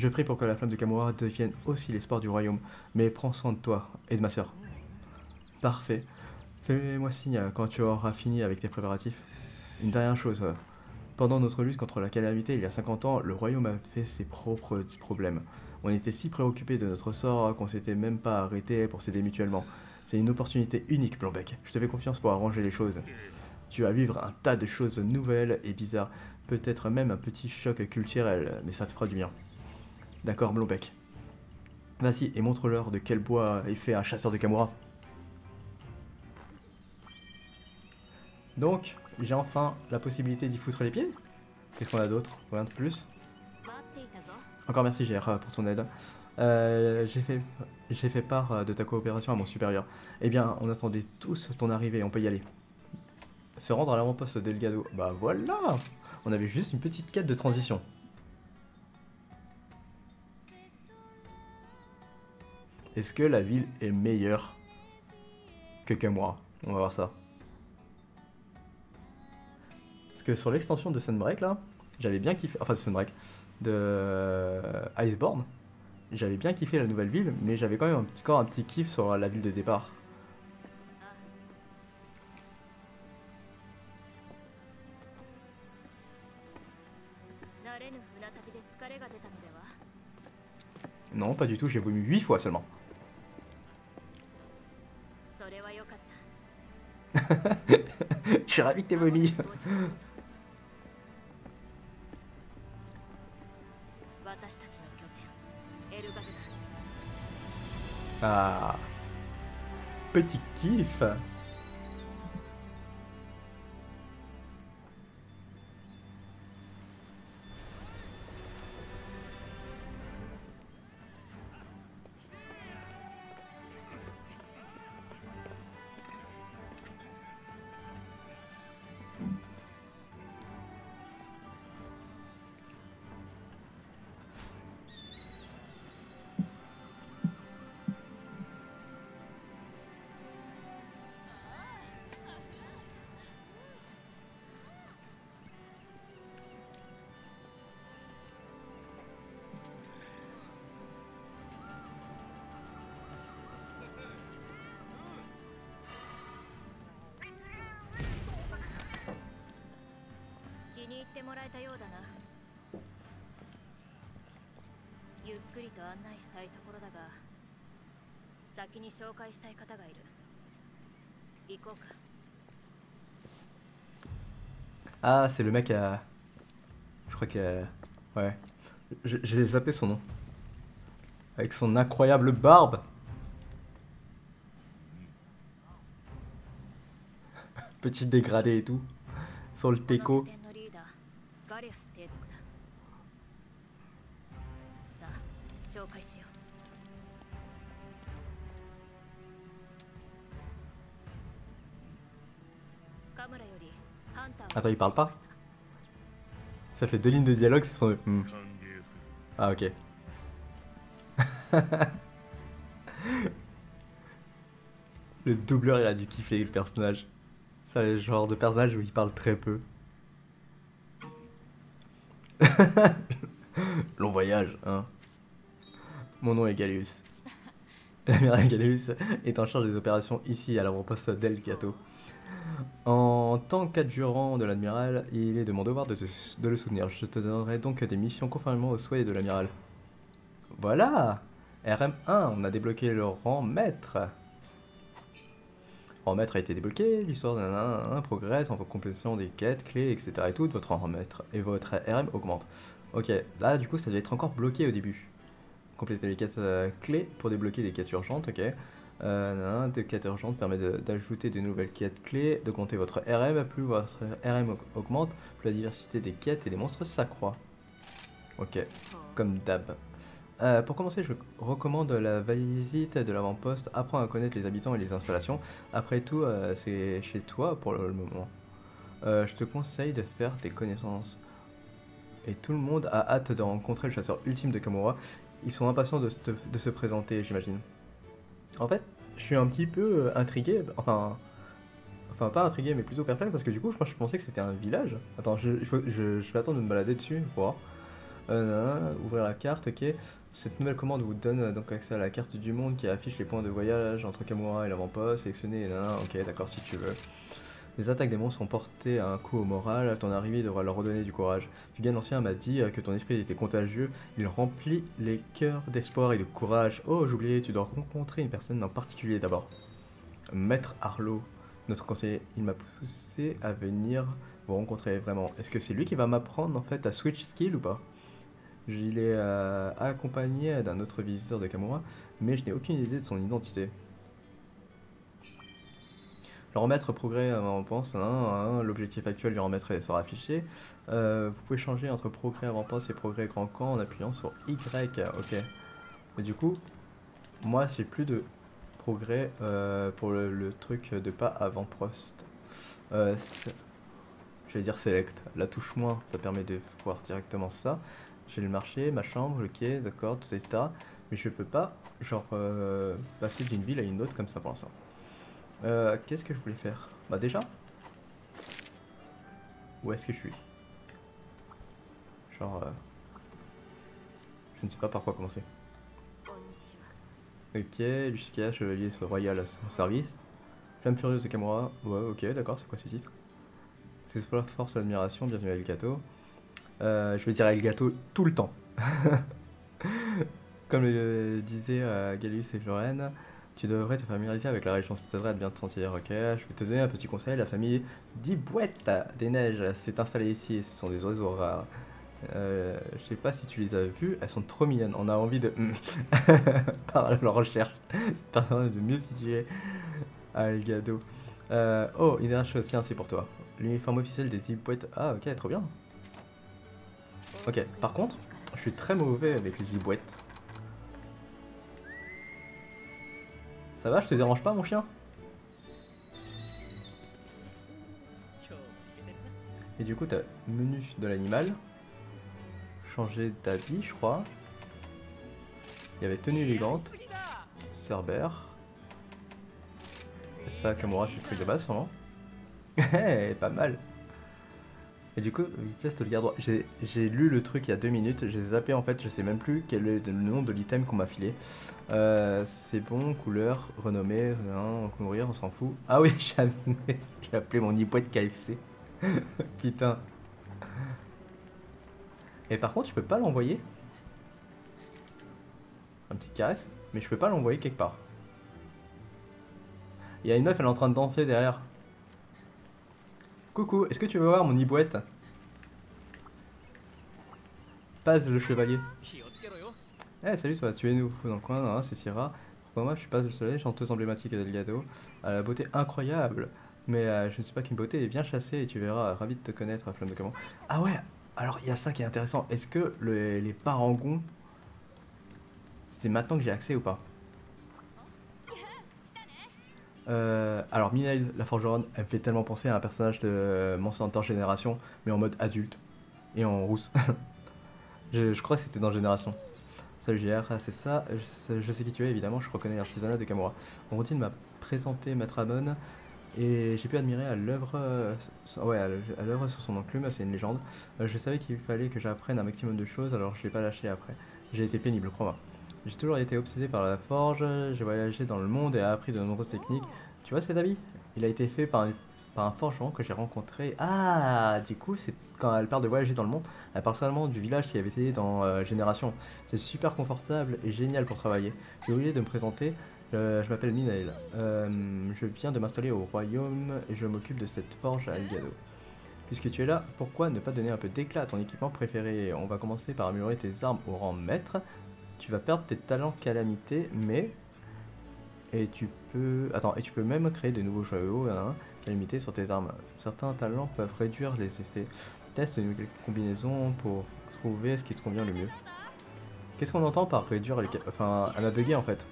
Je prie pour que la flamme de Kamura devienne aussi l'espoir du royaume, mais prends soin de toi et de ma sœur. Parfait. Fais-moi signe quand tu auras fini avec tes préparatifs. Une dernière chose. euh, Pendant notre lutte contre la calamité il y a 50 ans, le royaume a fait ses propres problèmes. On était si préoccupés de notre sort qu'on s'était même pas arrêté pour s'aider mutuellement. C'est une opportunité unique, Blombeck. Je te fais confiance pour arranger les choses. Tu vas vivre un tas de choses nouvelles et bizarres, peut-être même un petit choc culturel, mais ça te fera du bien. D'accord, Blombeck. Vas-y, et montre-leur de quel bois est fait un chasseur de Kamura. Donc, j'ai enfin la possibilité d'y foutre les pieds Qu'est-ce qu'on a d'autre? Rien de plus Encore merci GR euh, pour ton aide. Euh, j'ai fait, fait part euh, de ta coopération à mon supérieur. Eh bien, on attendait tous ton arrivée, on peut y aller. Se rendre à l'avant-poste Delgado. Bah voilà On avait juste une petite quête de transition. Est-ce que la ville est meilleure que Camora On va voir ça. Parce que sur l'extension de Sunbreak, là, j'avais bien kiffé... Enfin, de Sunbreak. De euh, Iceborne. J'avais bien kiffé la nouvelle ville, mais j'avais quand même encore un petit kiff sur la ville de départ. Non, pas du tout, j'ai vomi 8 fois seulement. Je suis ravi que t'aies vomi. Ah. Petit kiff. くりと案内したいところだが先に紹介したい方がいる行こうか Ah, c'est le mec à. Je crois qu'il a. Ouais. Je- J'ai zappé son nom. Avec son incroyable barbe. Petit dégradé et tout. Sur le この teco. 紹介しようカムラよりハンターを Attends, il parle pas 発生しました Ça fait deux lignes de dialogue, c'est son. hmm. 歓迎する Ah, ok. le doubleur, il a dû kiffer le personnage. C'est le genre de personnage où il parle très peu. Long voyage, hein. Mon nom est Gallius. L'amiral Gallius est en charge des opérations ici à l'avant-poste d'El Gato. En tant qu'adjurant de l'amiral, il est de mon devoir de, le soutenir. Je te donnerai donc des missions conformément aux souhaits de l'amiral. Voilà RM1, on a débloqué le rang maître. Rang maître a été débloqué, l'histoire d'un un, un progresse en complétion des quêtes, clés, etc. et tout, votre rang maître et votre RM augmente. Ok, là du coup ça devait être encore bloqué au début. Compléter les quêtes euh, clés pour débloquer des quêtes urgentes, ok. Euh, des quêtes urgentes permet de- d'ajouter de, nouvelles quêtes clés, d'augmenter votre RM, plus votre RM aug- augmente, plus la diversité des quêtes et des monstres s'accroît. Ok, comme d'hab. Euh, pour commencer, je recommande la visite de l'avant-poste, apprends à connaître les habitants et les installations. Après tout, euh, c'est chez toi pour le, moment. Je te conseille de faire des connaissances. Et tout le monde a hâte de rencontrer le chasseur ultime de Kamura. Ils sont impatients de, se- présenter, j'imagine. En fait, je suis un petit peu euh, intrigué, enfin... Enfin, pas intrigué, mais plutôt perplexe, parce que du coup, moi, je pensais que c'était un village. Attends, je, il faut- je, vais attendre de me balader dessus pour voir. Euh, ouvrir la carte, ok. Cette nouvelle commande vous donne euh, donc accès à la carte du monde qui affiche les points de voyage entre Kamura et l'avant-poste. Nan, ok, d'accord, si tu veux. Les attaques des monstres ont porté un coup au moral, ton arrivée devra leur redonner du courage. Fugan l'ancien m'a dit euh, que ton esprit était contagieux, il remplit les cœurs d'espoir et de courage. Oh, j'oubliais, tu dois rencontrer une personne en particulier d'abord. Maître Arlo, notre conseiller, il m'a poussé à venir vous rencontrer vraiment. Est-ce que c'est lui qui va m'apprendre en fait à switch skill ou pas? Il est euh, accompagné d'un autre visiteur de Kamura, mais je n'ai aucune idée de son identité. Le remettre progrès, euh, on pense, hein, hein, l'objectif actuel du remettre sera affiché. Euh, vous pouvez changer entre progrès avant-poste et progrès grand camp en appuyant sur Y, ok. Mais du coup, moi j'ai plus de progrès euh, pour le, truc de pas avant Prost. Euh, je vais dire select. La touche moins, ça permet de voir directement ça. J'ai le marché, ma chambre, le quai, d'accord, tout ça, etc. Mais je peux pas, genre, euh, passer d'une ville à une autre comme ça pour l'instant. Euh, Qu'est-ce que je voulais faire? Bah déjà Où est-ce que je suis? Genre... Euh, je ne sais pas par quoi commencer. Ok, jusqu'à Chevalier Royal à son service. Flamme furieuse de Kamura. Ouais, ok, d'accord, c'est quoi ce titre? C'est pour la force et l'admiration, bienvenue à El Gato. Euh, je vais dire El Gato tout le temps. Comme le disait euh, et Florène, tu devrais te familiariser avec la région, ça t'aiderait à bien te sentir, ok Je vais te donner un petit conseil, la famille d'Ibouette des Neiges s'est installée ici, et ce sont des oiseaux rares. Euh, je sais pas si tu les as vus, elles sont trop mignonnes, on a envie de... par leur recherche, c'est permet de mieux situer à El Gado. Euh, oh, une dernière chose, tiens, c'est pour toi. L'uniforme officiel des Ibouettes. Ah, ok, trop bien. Ok, par contre, je suis très mauvais avec les Ibouettes. Ça va, je te dérange pas, mon chien? Et du coup, t'as menu de l'animal. Changer d'habit, je crois. Il y avait tenue élégante. Cerbère. Ça, Kamura, c'est ce truc de base, sûrement. Eh, pas mal. Et du coup, veste le garde droit. J'ai lu le truc il y a deux minutes, j'ai zappé en fait, je sais même plus quel est le nom de l'item qu'on m'a filé. Euh, c'est bon, couleur, renommée, rien, courir, on s'en fout. Ah oui, j'ai appelé mon de KFC. Putain. Et par contre, je peux pas l'envoyer. Un petite caresse, mais je peux pas l'envoyer quelque part. Il y a une meuf, elle est en train de danser derrière. Coucou, est-ce que tu veux voir mon ibouette Paz le chevalier. Eh salut toi, tu es nouveau dans le coin, hein, c'est Syrah. Pour moi, je suis Paz le soleil, chanteuse emblématique et delgado, à la beauté incroyable. Mais euh, je ne suis pas qu'une beauté, viens chasser et tu verras, euh, ravi de te connaître, Flamme de Comment. Ah ouais, alors il y a ça qui est intéressant, est-ce que le, les parangons, c'est maintenant que j'ai accès ou pas? Euh, alors Minaï, la forgeronne, elle me fait tellement penser à un personnage de Monster Hunter Génération, mais en mode adulte et en rousse. je, crois que c'était dans Génération. Salut JR, ah, c'est ça, je sais, qui tu es évidemment, je reconnais l'artisanat de Kamura. Mon routine m'a présenté Maître Amon et j'ai pu admirer à l'œuvre euh, ouais, à l'œuvre sur son enclume, c'est une légende. Euh, je savais qu'il fallait que j'apprenne un maximum de choses, alors je l'ai pas lâché après. J'ai été pénible, crois-moi. J'ai toujours été obsédé par la forge, j'ai voyagé dans le monde et appris de nombreuses techniques. Tu vois cet habit? Il a été fait par un, forgeron que j'ai rencontré. Ah, du coup, c'est quand elle parle de voyager dans le monde, elle parle seulement du village qui avait été dans euh, Génération. C'est super confortable et génial pour travailler. J'ai oublié de me présenter. euh, je m'appelle Minaël. Euh, je viens de m'installer au royaume et je m'occupe de cette forge à Elgado. Puisque tu es là, pourquoi ne pas donner un peu d'éclat à ton équipement préféré? On va commencer par améliorer tes armes au rang maître. Tu vas perdre tes talents calamité, mais et tu peux attends et tu peux même créer de nouveaux joyaux hein, calamité sur tes armes. Certains talents peuvent réduire les effets. Teste une nouvelle combinaison pour trouver ce qui te convient le mieux. Qu'est-ce qu'on entend par réduire les enfin m'a bugué en fait?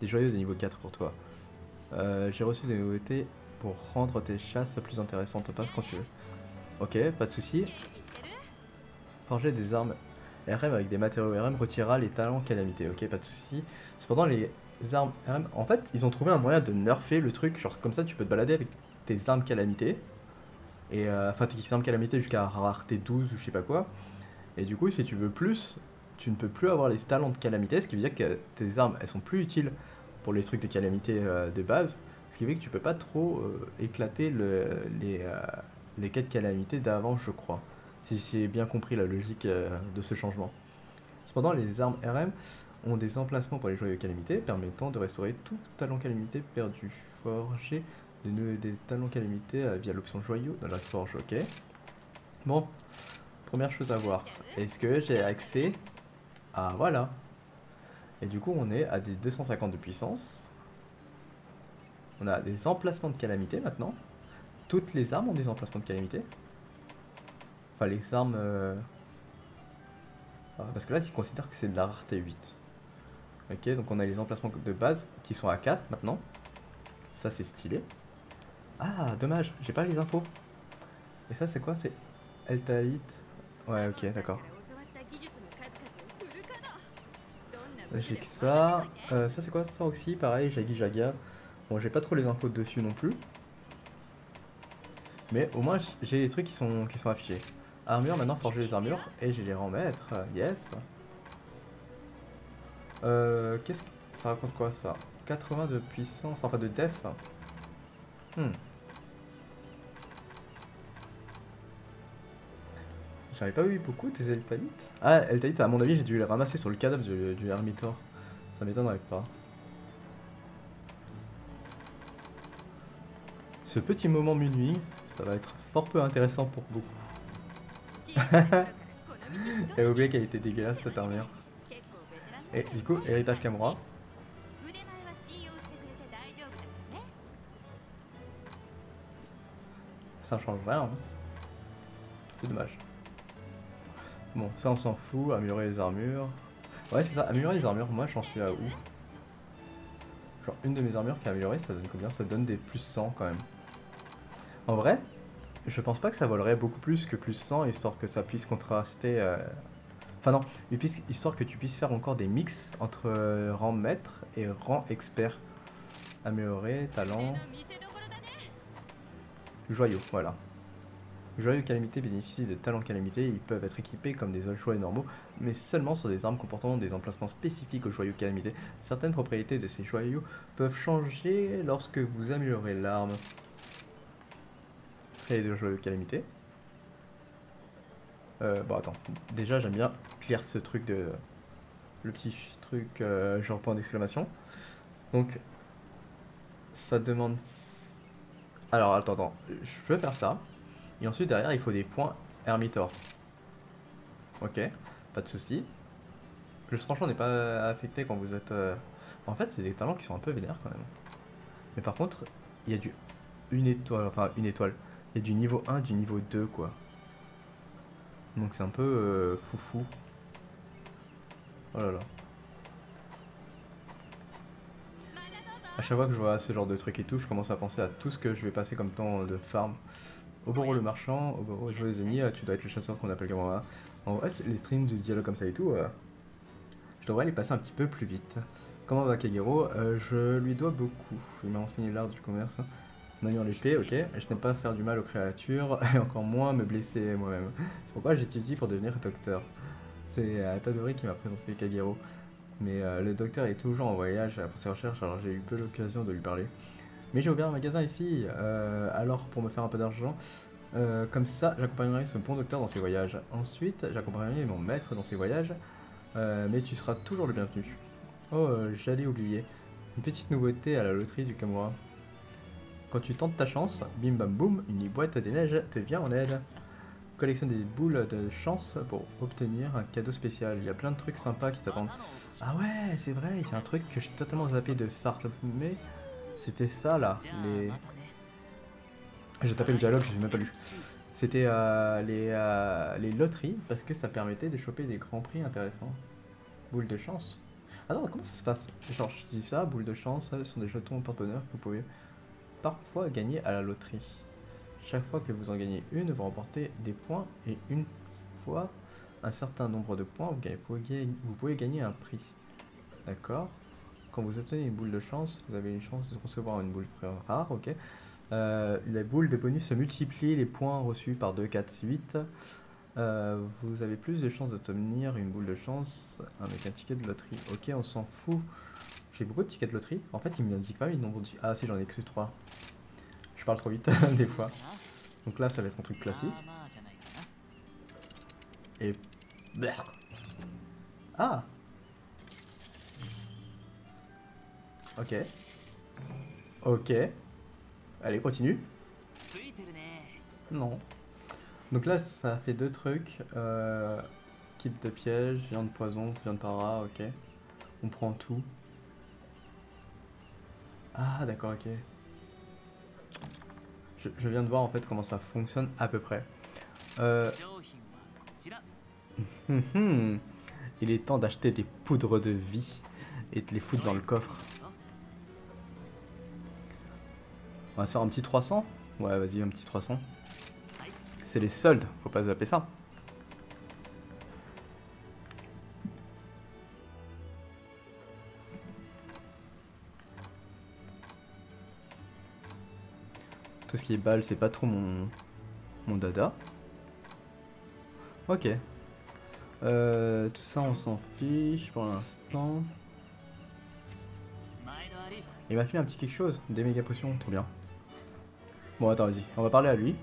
Des joyaux de niveau 4 pour toi. Euh, J'ai reçu des nouveautés pour rendre tes chasses plus intéressantes. Passe quand tu veux. Ok, pas de souci. Forger des armes RM avec des matériaux RM retirera les talents calamité, ok, pas de souci. Cependant, les armes RM, en fait, ils ont trouvé un moyen de nerfer le truc, genre comme ça, tu peux te balader avec tes armes calamité, et euh, enfin tes armes calamité jusqu'à rareté 12 ou je sais pas quoi. Et du coup, si tu veux plus, tu ne peux plus avoir les talents de calamité, ce qui veut dire que tes armes, elles sont plus utiles pour les trucs de calamité euh, de base, ce qui veut que tu peux pas trop euh, éclater le- les, euh, les quêtes calamité d'avant, je crois si j'ai bien compris la logique euh, de ce changement. Cependant, les armes RM ont des emplacements pour les joyaux calamité permettant de restaurer tout talent calamité perdu. Forger des, des talents calamité euh, via l'option joyaux dans la forge, ok. Bon, première chose à voir. Est-ce que j'ai accès à... Voilà. Et du coup, on est à des 250 de puissance. On a des emplacements de calamité maintenant. Toutes les armes ont des emplacements de calamité. Enfin, les armes. euh, Ah, Parce que là, il considère que c'est de la rareté 8. Ok, donc on a les emplacements de base qui sont à 4 maintenant. Ça, c'est stylé. Ah, dommage, j'ai pas les infos. Et ça, c'est quoi? C'est Eltaït Ouais, ok, d'accord. J'ai que ça. Euh, ça, c'est quoi? Ça aussi Pareil, Jagi Jaga. Bon, j'ai pas trop les infos dessus non plus. Mais au moins, j'ai les trucs qui sont, qui sont affichés. Armure, maintenant, forger les armures. Et je les remettre. Yes. Euh, qu'est-ce que ça raconte quoi ça? 80 de puissance, enfin de def. Hmm. J'avais pas eu beaucoup des Eltalites. Ah, Eltalites, à mon avis, j'ai dû les ramasser sur le cadavre du, du Hermitor. Ça m'étonnerait pas. Ce petit moment minuit, ça va être fort peu intéressant pour beaucoup. J'avais oublié qu'elle était dégueulasse cette armure. Et du coup, héritage Kamura. Ça change rien. hein. C'est dommage. Bon, ça on s'en fout, améliorer les armures. Ouais, c'est ça, améliorer les armures. Moi j'en suis à où? Genre, une de mes armures qui est améliorée, ça donne combien? Ça donne des plus 100 quand même. En vrai, je pense pas que ça volerait beaucoup plus que plus 100, histoire que ça puisse contraster. euh, Enfin, non, histoire que tu puisses faire encore des mix entre euh, rang maître et rang expert. Améliorer, talent. Joyaux, voilà. Joyaux calamité bénéficient de talents calamité, ils peuvent être équipés comme des joyaux normaux, mais seulement sur des armes comportant des emplacements spécifiques aux joyaux calamité. Certaines propriétés de ces joyaux peuvent changer lorsque vous améliorez l'arme. Créer joyaux calamité. Euh, bon attends, déjà j'aime bien clear ce truc de... Le petit truc euh, genre point d'exclamation. Donc, ça demande... Alors attends, attends, je peux faire ça. Et ensuite derrière il faut des points Hermitor. Ok, pas de souci. Le tranchant n'est pas affecté quand vous êtes... euh, En fait c'est des talents qui sont un peu vénères quand même. Mais par contre, il y a du... Une étoile, enfin une étoile. A du niveau 1, du niveau 2 quoi. Donc c'est un peu euh, foufou. Oh là là. À chaque fois que je vois ce genre de truc et tout, je commence à penser à tout ce que je vais passer comme temps de farm. Oboro le marchand, Oboro je les ennemis, tu dois être le chasseur qu'on appelle Gamora. En vrai, les streams de dialogue comme ça et tout, euh, je devrais les passer un petit peu plus vite. Comment va Kagero? Euh, Je lui dois beaucoup. Il m'a enseigné l'art du commerce. Maniant l'épée, ok. Je n'aime pas faire du mal aux créatures et encore moins me blesser moi-même. C'est pourquoi j'étudie pour devenir docteur. C'est euh, Tadori qui m'a présenté Kagero. Mais euh, le docteur est toujours en voyage pour ses recherches, alors j'ai eu peu l'occasion de lui parler. Mais j'ai ouvert un magasin ici, euh, alors pour me faire un peu d'argent. euh, comme ça, j'accompagnerai ce bon docteur dans ses voyages. Ensuite, j'accompagnerai mon maître dans ses voyages. euh, mais tu seras toujours le bienvenu. Oh, euh, j'allais oublier. Une petite nouveauté à la loterie du Kamura. Quand tu tentes ta chance, bim bam boum, une boîte des neiges te vient en aide. Collectionne des boules de chance pour obtenir un cadeau spécial. Il y a plein de trucs sympas qui t'attendent. Ah ouais, c'est vrai, il y a un truc que j'ai totalement zappé de farmer. C'était ça là, les... J'ai tapé le dialogue, j'ai même pas lu. C'était euh, les, euh, les loteries parce que ça permettait de choper des grands prix intéressants. Boule de chance. Attends, comment ça se passe? Genre, je dis ça, boule de chance, ce sont des jetons porte-bonheur que vous pouvez parfois gagner à la loterie. Chaque fois que vous en gagnez une, vous remportez des points et une fois un certain nombre de points, vous, pouvez gagner- un prix. D'accord? Quand vous obtenez une boule de chance, vous avez une chance de recevoir une boule rare, ok? Euh, Les boules de bonus se multiplient les points reçus par 2, 4, 8. Euh, vous avez plus de chances d'obtenir une boule de chance avec un ticket de loterie. Ok, on s'en fout. Beaucoup de tickets de loterie. En fait, il me l'indique pas le nombre. Ah si, j'en ai que 3. Je parle trop vite, des fois. Donc là, ça va être un truc classique. Et... Ah Ok. Ok. Allez, continue. Non. Donc là, ça fait deux trucs. Euh, kit de piège, viande poison, viande para, ok. On prend tout. Ah, d'accord, ok. Je, viens de voir en fait comment ça fonctionne à peu près. Euh, hum, hum. Il est temps d'acheter des poudres de vie et de les foutre dans le coffre. On va se faire un petit 300 Ouais, vas-y, un petit 300. C'est les soldes, faut pas zapper ça. Tout ce qui est balle, c'est pas trop mon, mon dada. Ok. Euh, tout ça, on s'en fiche pour l'instant. Il m'a fait un petit quelque chose, des méga potions, trop bien. Bon, attends, vas-y, on va parler à lui.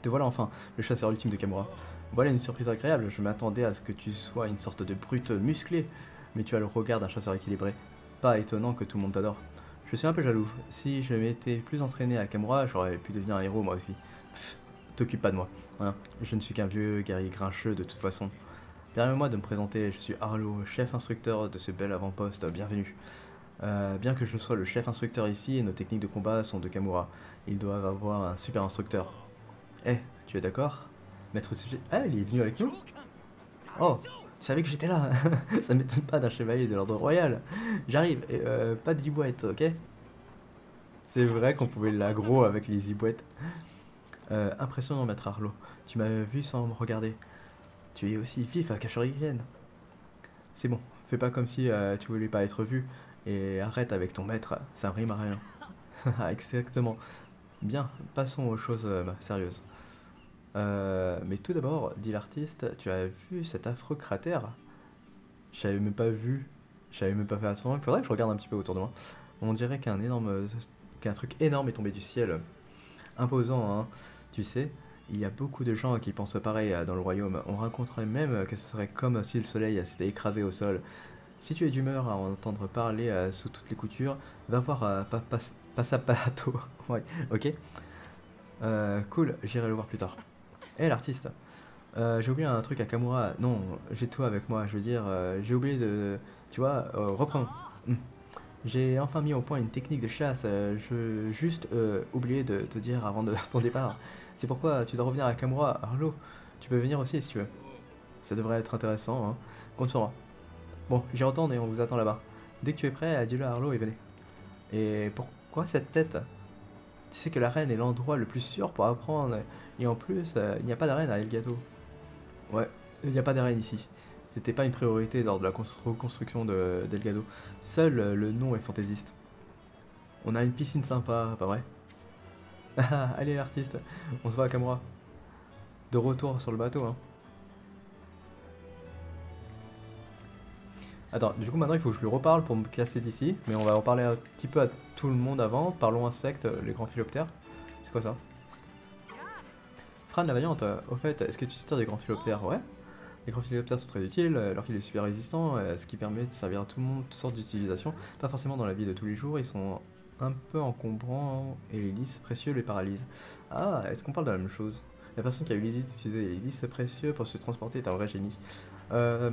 Te voilà enfin, le chasseur ultime de Kamura. Voilà une surprise agréable, je m'attendais à ce que tu sois une sorte de brute musclée, mais tu as le regard d'un chasseur équilibré. Pas étonnant que tout le monde t'adore. Je suis un peu jaloux. Si je m'étais plus entraîné à Kamura, j'aurais pu devenir un héros moi aussi. T'occupe pas de moi. Hein. Je ne suis qu'un vieux guerrier grincheux de toute façon. Permets-moi de me présenter, je suis Arlo, chef instructeur de ce bel avant-poste, bienvenue. Euh, bien que je sois le chef instructeur ici, nos techniques de combat sont de Kamura. Ils doivent avoir un super instructeur. Eh, tu es d'accord? Maître sujet. Ah, il est venu avec nous? Oh, tu savais que j'étais là Ça m'étonne pas d'un chevalier de l'ordre royal. J'arrive, euh, pas de zibouette, ok? C'est vrai qu'on pouvait l'agro avec les zibouettes. Euh, impressionnant, maître Arlo. Tu m'avais vu sans me regarder. Tu es aussi vif à Cachorienne. C'est bon, fais pas comme si euh, tu voulais pas être vu. Et arrête avec ton maître, ça rime à rien. Exactement. Bien, passons aux choses sérieuses. Euh, mais tout d'abord, dit l'artiste, tu as vu cet affreux cratère J'avais même pas vu, j'avais même pas fait attention. Il faudrait que je regarde un petit peu autour de moi. On dirait qu'un énorme, qu'un truc énorme est tombé du ciel, imposant. Hein. Tu sais, il y a beaucoup de gens qui pensent pareil euh, dans le royaume. On raconterait même que ce serait comme si le soleil s'était écrasé au sol. Si tu es d'humeur à entendre parler euh, sous toutes les coutures, va voir Passapato. ouais, ok? cool, j'irai le voir plus tard. Eh l'artiste euh, J'ai oublié un truc à Kamura. Non, j'ai toi avec moi. Je veux dire, euh, j'ai oublié de. Tu vois, euh, reprenons. Hmm. J'ai enfin mis au point une technique de chasse. je juste oublié de te dire avant de ton départ. C'est pourquoi tu dois revenir à Kamura. Arlo, tu peux venir aussi si tu veux. Ça devrait être intéressant. Hein. Compte sur moi. Bon, j'y retourne et on vous attend là-bas. Dès que tu es prêt, dis-le à Arlo et venez. Et pourquoi cette tête? Tu sais que la reine est l'endroit le plus sûr pour apprendre et en plus, euh, il n'y a pas d'arène à Elgato. Ouais, il n'y a pas d'arène ici. C'était pas une priorité lors de la reconstruction d'Elgado. Seul euh, le nom est fantaisiste. On a une piscine sympa, pas vrai? Allez l'artiste, on se voit à Kamura. De retour sur le bateau. Hein. Attends, du coup maintenant il faut que je lui reparle pour me casser d'ici. Mais on va en parler un petit peu à tout le monde avant. Parlons insectes, les grands philoptères. C'est quoi ça? Fran la vaillante, au fait, est-ce que tu sers des grands philoptères? Ouais. Les grands philoptères sont très utiles, leur fil est super résistant, euh, ce qui permet de servir à tout le monde, toutes sortes d'utilisations. Pas forcément dans la vie de tous les jours, ils sont un peu encombrants et les lys précieux les paralysent. Ah, est-ce qu'on parle de la même chose? La personne qui a eu l'idée d'utiliser les lys précieux pour se transporter est un vrai génie. Euh,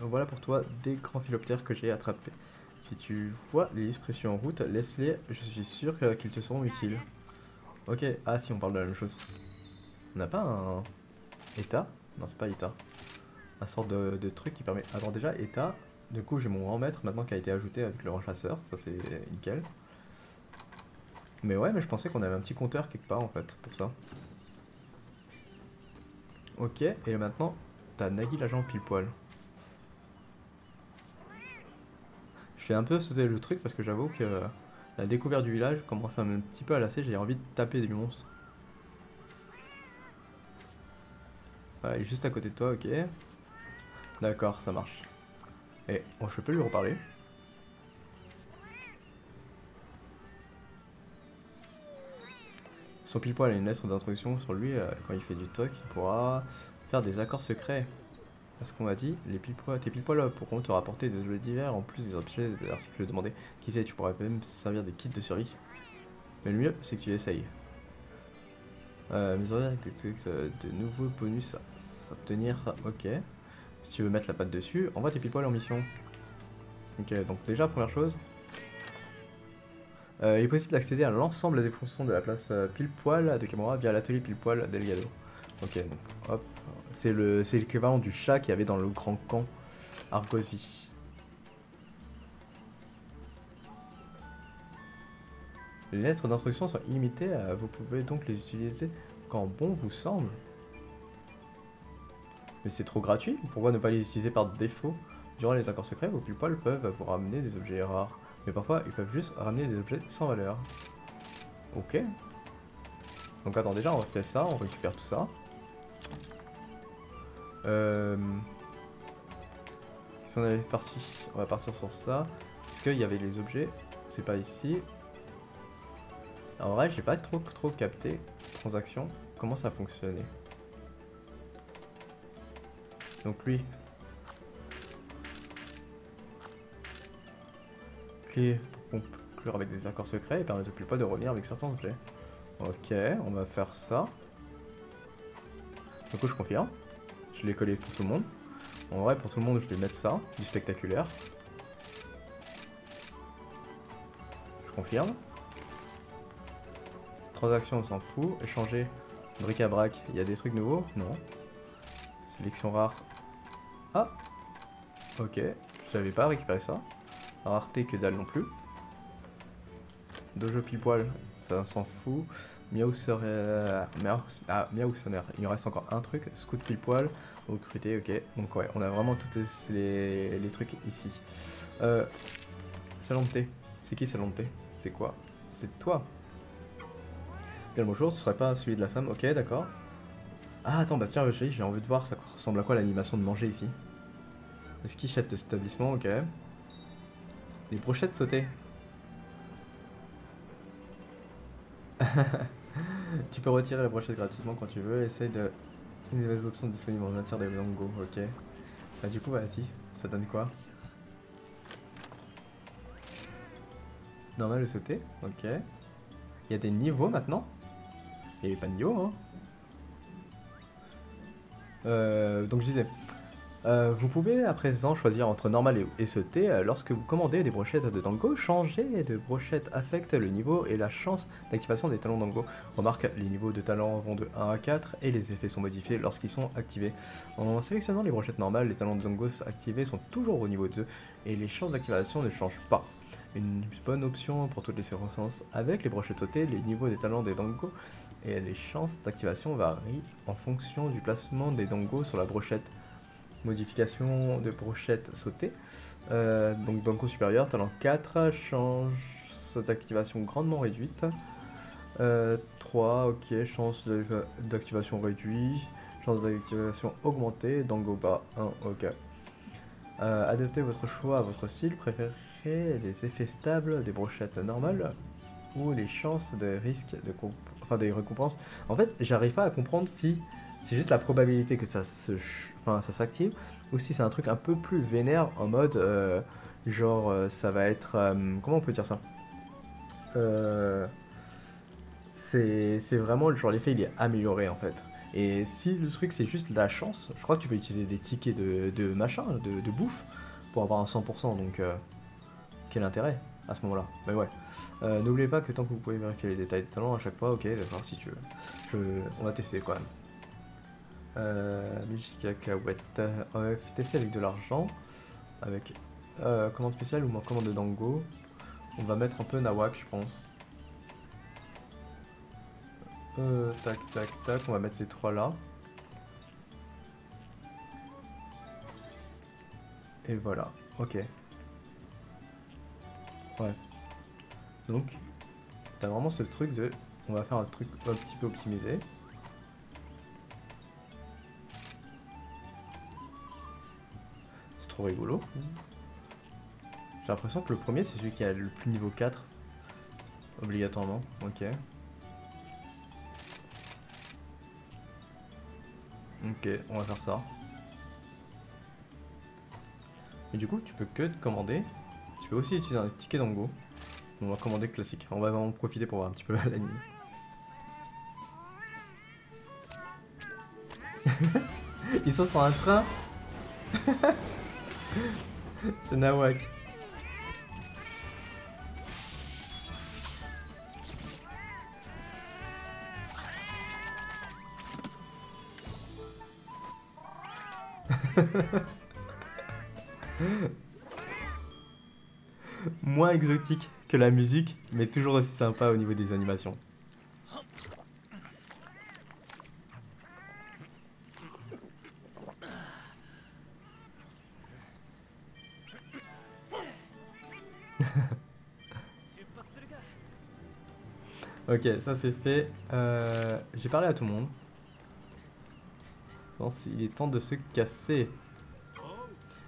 voilà pour toi des grands philoptères que j'ai attrapés. Si tu vois les lys précieux en route, laisse-les, je suis sûr qu'ils te seront utiles. Ok, ah si on parle de la même chose. On n'a pas un état? Non, c'est pas état. Un sorte de, truc qui permet. Attends, déjà, état. Du coup, j'ai mon grand maître maintenant qui a été ajouté avec le chasseur. Ça, c'est nickel. Mais ouais, mais je pensais qu'on avait un petit compteur quelque part en fait pour ça. Ok, et maintenant, t'as Nagui l'agent pile poil. Je fais un peu sauter le truc parce que j'avoue que la découverte du village commence à un petit peu à lasser. J'ai envie de taper des monstres. il est juste à côté de toi, ok. D'accord, ça marche. Et oh, je peux lui reparler? Son pile a une lettre d'introduction sur lui. Euh, quand il fait du toc, il pourra faire des accords secrets. À ce qu'on m'a dit, les pile tes pile pourront te rapporter des objets divers en plus des objets des articles demandés. Qui sait, tu pourrais même servir des kits de survie. Mais le mieux, c'est que tu essayes. Euh, mise avec de nouveaux bonus à obtenir. Ok. Si tu veux mettre la patte dessus, envoie tes pile en mission. Ok, donc déjà, première chose. Euh, il est possible d'accéder à l'ensemble des fonctions de la place euh, pile poil de Kamura via l'atelier pile poil d'Elgado. Ok, donc hop. C'est le c'est l'équivalent du chat qu'il y avait dans le grand camp Argosy. Les lettres d'instruction sont illimitées, euh, vous pouvez donc les utiliser quand bon vous semble. Mais c'est trop gratuit, pourquoi ne pas les utiliser par défaut? Durant les accords secrets, vos pupilles peuvent vous ramener des objets rares, mais parfois ils peuvent juste ramener des objets sans valeur. Ok. Donc attends, déjà on fait ça, on récupère tout ça. Euh... Si on avait parti, on va partir sur ça. Est-ce qu'il y avait les objets? C'est pas ici. En vrai, j'ai pas trop trop capté transaction. Comment ça fonctionnait? Donc lui. Clé pour conclure avec des accords secrets et permettre au pas de revenir avec certains objets. Ok, on va faire ça. Du coup, je confirme. Je l'ai collé pour tout le monde. En vrai, pour tout le monde, je vais mettre ça, du spectaculaire. Je confirme. Transaction, on s'en fout. Échanger, bric-à-brac, il y a des trucs nouveaux? Non. Sélection rare. Ah Ok, j'avais pas récupéré ça. Rareté, que dalle non plus. Dojo pile-poil, ça s'en fout. Miaou ah, Miaou Sonner. Il nous reste encore un truc. Scout pile-poil. Recruter, ok. Donc ouais, on a vraiment tous les, les, trucs ici. Euh, salon de thé. C'est qui salon de thé? C'est quoi? C'est toi? Bien bonjour, ce serait pas celui de la femme. Ok, d'accord. Ah attends, bah tiens, j'ai envie de voir, ça ressemble à quoi l'animation de manger ici? Est-ce qu'il chef de cet établissement Ok. Les brochettes sautées. tu peux retirer la brochette gratuitement quand tu veux. Essaye de. Les options disponibles en matière des longo, ok. Bah, du coup, vas-y, ça donne quoi? Normal de sauter, ok. Il y a des niveaux maintenant? Il n'y avait pas de niveau, hein euh, Donc je disais, euh, vous pouvez à présent choisir entre normal et, sauter. Euh, lorsque vous commandez des brochettes de Dango, changer de brochette affecte le niveau et la chance d'activation des talons Dango. Remarque, les niveaux de talents vont de 1 à 4 et les effets sont modifiés lorsqu'ils sont activés. En sélectionnant les brochettes normales, les talons de Dango activés sont toujours au niveau 2 et les chances d'activation ne changent pas. Une bonne option pour toutes les circonstances. Avec les brochettes sautées, les niveaux des talents des Dango et les chances d'activation varient en fonction du placement des Dango sur la brochette modification de brochette sautée. Euh, donc dans le supérieur, talent 4, change cette activation grandement réduite. 3, euh, ok, chance d'activation réduite, chance d'activation augmentée, Dango bas 1, ok. Euh, adaptez votre choix à votre style, préférez les effets stables des brochettes normales ou les chances de risque de enfin des récompenses. En fait, j'arrive pas à comprendre si c'est juste la probabilité que ça se, enfin, ça s'active, ou si c'est un truc un peu plus vénère en mode, euh, genre, euh, ça va être, euh, comment on peut dire ça? C'est vraiment genre l'effet il est amélioré en fait. Et si le truc c'est juste la chance, je crois que tu peux utiliser des tickets de, de machin, de, bouffe, pour avoir un 100%, donc quel intérêt à ce moment-là? Mais ouais. N'oubliez pas que tant que vous pouvez vérifier les détails des talents à chaque fois, ok, d'accord, si tu veux. On va tester quand même. Euh, cacahuète. On va tester avec de l'argent. Avec euh, commande spéciale ou commande de Dango. On va mettre un peu Nawak, je pense. Euh, tac, tac, tac. On va mettre ces trois là. Et voilà. Ok. Ouais. Donc, t'as vraiment ce truc de... On va faire un truc un petit peu optimisé. Rigolo. J'ai l'impression que le premier c'est celui qui a le plus niveau 4. Obligatoirement, ok. Ok, on va faire ça. Et du coup, tu peux que commander. Tu peux aussi utiliser un ticket d'ango. On va commander classique. On va en profiter pour voir un petit peu l'anime. Ils sont sur un train C'est Nawak. Moins exotique que la musique, mais toujours aussi sympa au niveau des animations. Ok, ça c'est fait. Euh, J'ai parlé à tout le monde. Je pense qu'il est temps de se casser.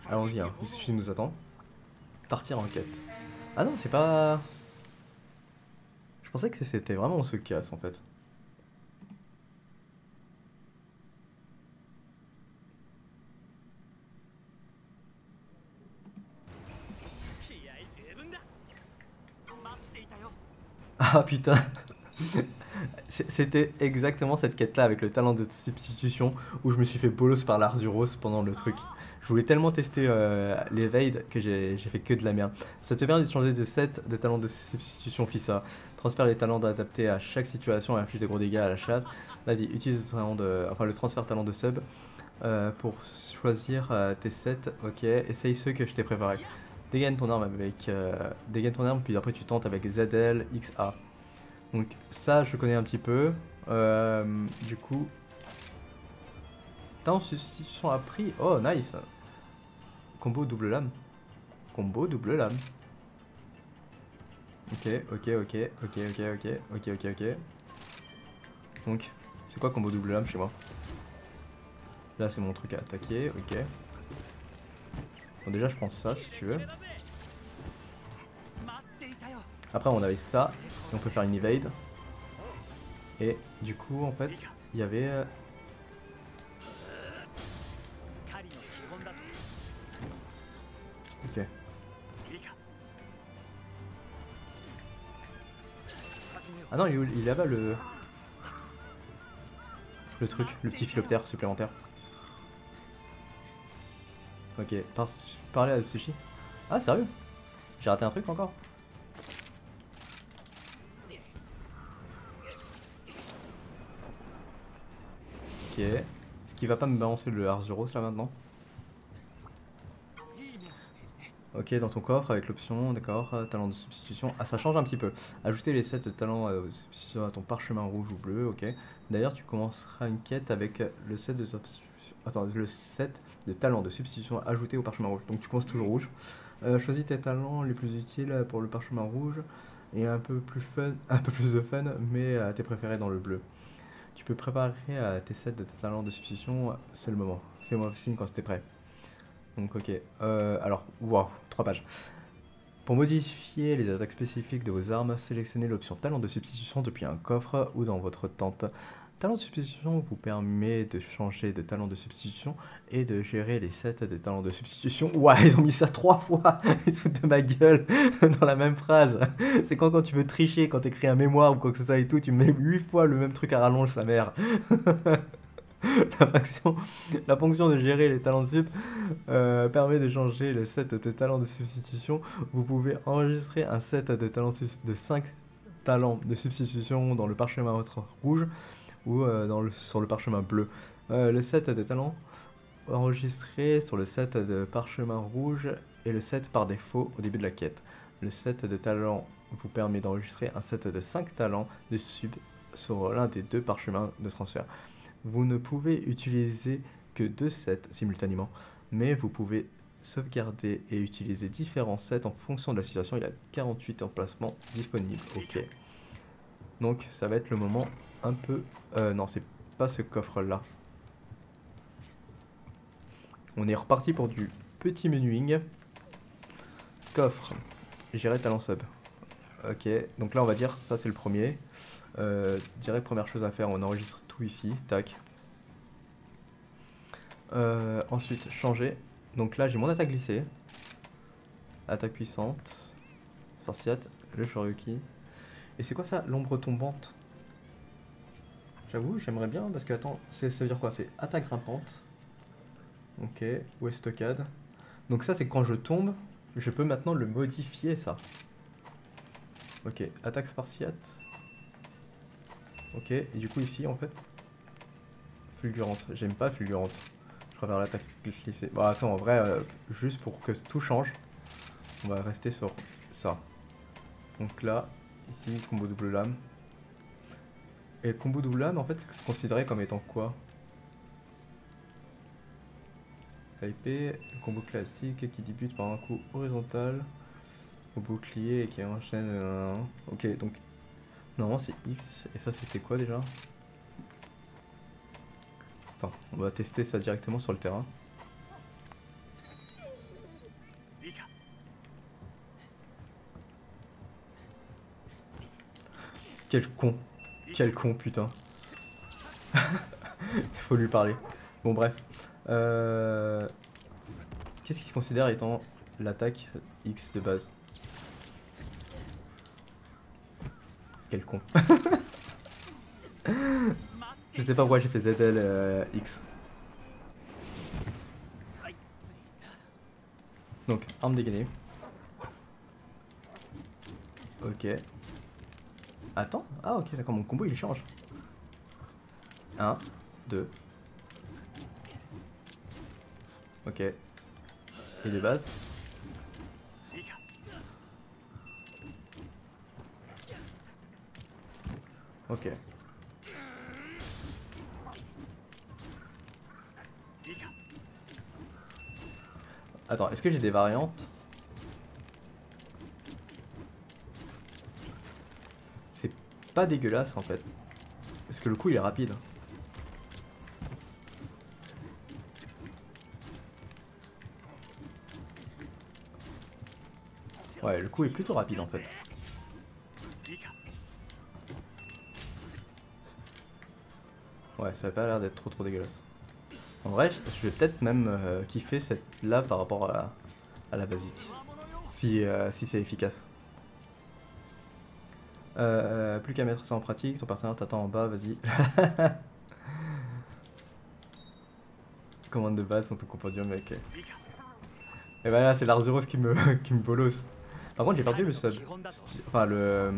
Allons-y, hein. Sushi nous attend. Partir en quête. Ah non, c'est pas... Je pensais que c'était vraiment on se casse en fait. Ah putain C'était exactement cette quête-là avec le talent de substitution où je me suis fait bolos par l'Arzuros pendant le truc. Je voulais tellement tester euh, l'Evade que j'ai fait que de la merde. Ça te permet de changer de set de talent de substitution FISA. Transfère les talents adaptés à chaque situation et inflige des gros dégâts à la chasse. Vas-y, utilise le, talent de, transfert talent de sub euh, pour choisir euh, tes sets. Ok, essaye ceux que je t'ai préparés. Dégaine ton arme avec. dégaine ton arme, puis après tu tentes avec ZL, XA. Donc ça, je connais un petit peu. du coup. Talent substitution a pris. Oh, nice! Combo double lame. Combo double lame. Ok, ok, ok, ok, ok, ok, ok, ok, ok. Donc, c'est quoi combo double lame chez moi? Là, c'est mon truc à attaquer, ok. Bon, déjà, je prends ça si tu veux. Après, on avait ça, on peut faire une evade. Et du coup, en fait, il y avait euh, Ah non, il, il est là-bas le... Le truc, le petit philoptère supplémentaire. Ok, par... parler à Sushi. Ah, sérieux? J'ai raté un truc encore? Ok. Qu'il va pas me balancer le Arzuros là maintenant? Ok, dans ton coffre avec l'option, d'accord, euh, talent de substitution. Ah, ça change un petit peu. Ajouter les 7 talents euh, de substitution à ton parchemin rouge ou bleu, ok. D'ailleurs, tu commenceras une quête avec le set de substitution. Attends, le de talents de substitution ajouté au parchemin rouge. Donc tu commences toujours rouge. Euh, choisis tes talents les plus utiles pour le parchemin rouge et un peu plus fun, un peu plus de fun, mais tes préférés dans le bleu. Tu peux préparer tes sets de talents de substitution, c'est le moment. Fais-moi signe quand c'était prêt. Donc ok. Euh, alors, waouh, 3 pages. Pour modifier les attaques spécifiques de vos armes, sélectionnez l'option talent de substitution depuis un coffre ou dans votre tente. Talent de substitution vous permet de changer de talent de substitution et de gérer les sets de talents de substitution. Ouah, ils ont mis ça trois fois se de ma gueule dans la même phrase. C'est quand, quand tu veux tricher, quand tu écris un mémoire ou quoi que ce soit et tout, tu mets 8 fois le même truc à rallonge, sa mère. la, fonction, la fonction de gérer les talents de sup euh, permet de changer le set de talents de substitution. Vous pouvez enregistrer un set de talents de 5 talents de substitution dans le parchemin rouge ou euh, le, sur le parchemin bleu. Euh, le set de talents enregistré sur le set de parchemin rouge est le set par défaut au début de la quête. Le set de talents vous permet d'enregistrer un set de 5 talents de sub sur l'un des deux parchemins de transfert. Vous ne pouvez utiliser que deux sets simultanément, mais vous pouvez sauvegarder et utiliser différents sets en fonction de la situation. Il y a 48 emplacements disponibles. Ok. Donc ça va être le moment un peu... Euh, non, c'est pas ce coffre-là. On est reparti pour du petit menuing. Coffre. Gérer talent sub. Ok, donc là on va dire, ça c'est le premier. Euh, direct première chose à faire, on enregistre tout ici, tac. Euh, ensuite, changer. Donc là, j'ai mon attaque glissée. Attaque puissante. Spartiate, le Shoryuki. Et c'est quoi ça, l'ombre tombante? J'avoue, j'aimerais bien parce que, attends, ça veut dire quoi? C'est attaque grimpante. Ok, ou estocade. Donc ça, c'est quand je tombe, je peux maintenant le modifier, ça. Ok, attaque spartiate. Ok, et du coup ici, en fait, fulgurante. J'aime pas fulgurante. préfère l'attaque glissée. Bon, attends, en vrai, euh, juste pour que tout change, on va rester sur ça. Donc là, ici, combo double lame. Et le combo double âme, en fait, c'est considéré comme étant quoi? IP, le combo classique qui débute par un coup horizontal au bouclier et qui enchaîne. Ok, donc normalement c'est X et ça c'était quoi déjà? Attends, on va tester ça directement sur le terrain. Quel con quel con putain. Il faut lui parler. Bon bref. Euh, Qu'est-ce qu'il considère étant l'attaque X de base? Quel con. Je sais pas pourquoi j'ai fait ZL euh, X. Donc, arme dégainée. Ok. Attends. Ah ok, d'accord, mon combo il change. 1, 2. Ok. Et de base. Ok. Attends, est-ce que j'ai des variantes? pas dégueulasse en fait. Parce que le coup il est rapide. Ouais, le coup est plutôt rapide en fait. Ouais, ça a pas l'air d'être trop trop dégueulasse. En vrai, je vais peut-être même euh, kiffer cette là par rapport à, la basique. Si, euh, si c'est efficace. Euh, euh, plus qu'à mettre ça en pratique, ton partenaire t'attend en bas, vas-y. Commande de base sans ton compagnon, mec. Et voilà, ben c'est l'Arzuros qui me, qui bolosse. Par contre, j'ai perdu le sub. Enfin, le, euh,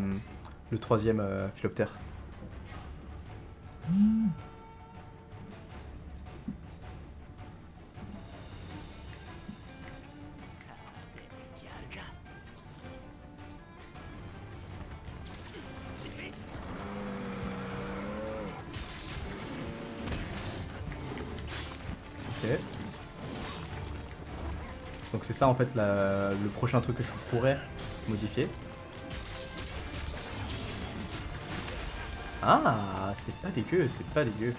le troisième philoptère. En fait le prochain truc que je pourrais modifier. Ah, c'est pas dégueu, c'est pas dégueu.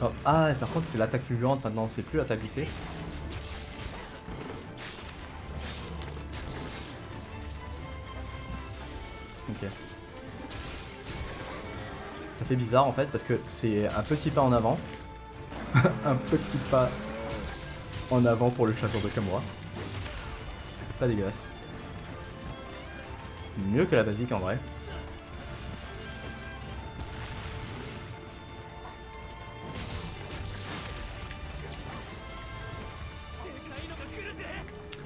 Oh, ah, par contre, c'est l'attaque fulgurante maintenant, c'est plus l'attaque glissée. Fait bizarre en fait parce que c'est un petit pas en avant. un petit pas en avant pour le chasseur de Kamura. Pas dégueulasse. Mieux que la basique en vrai.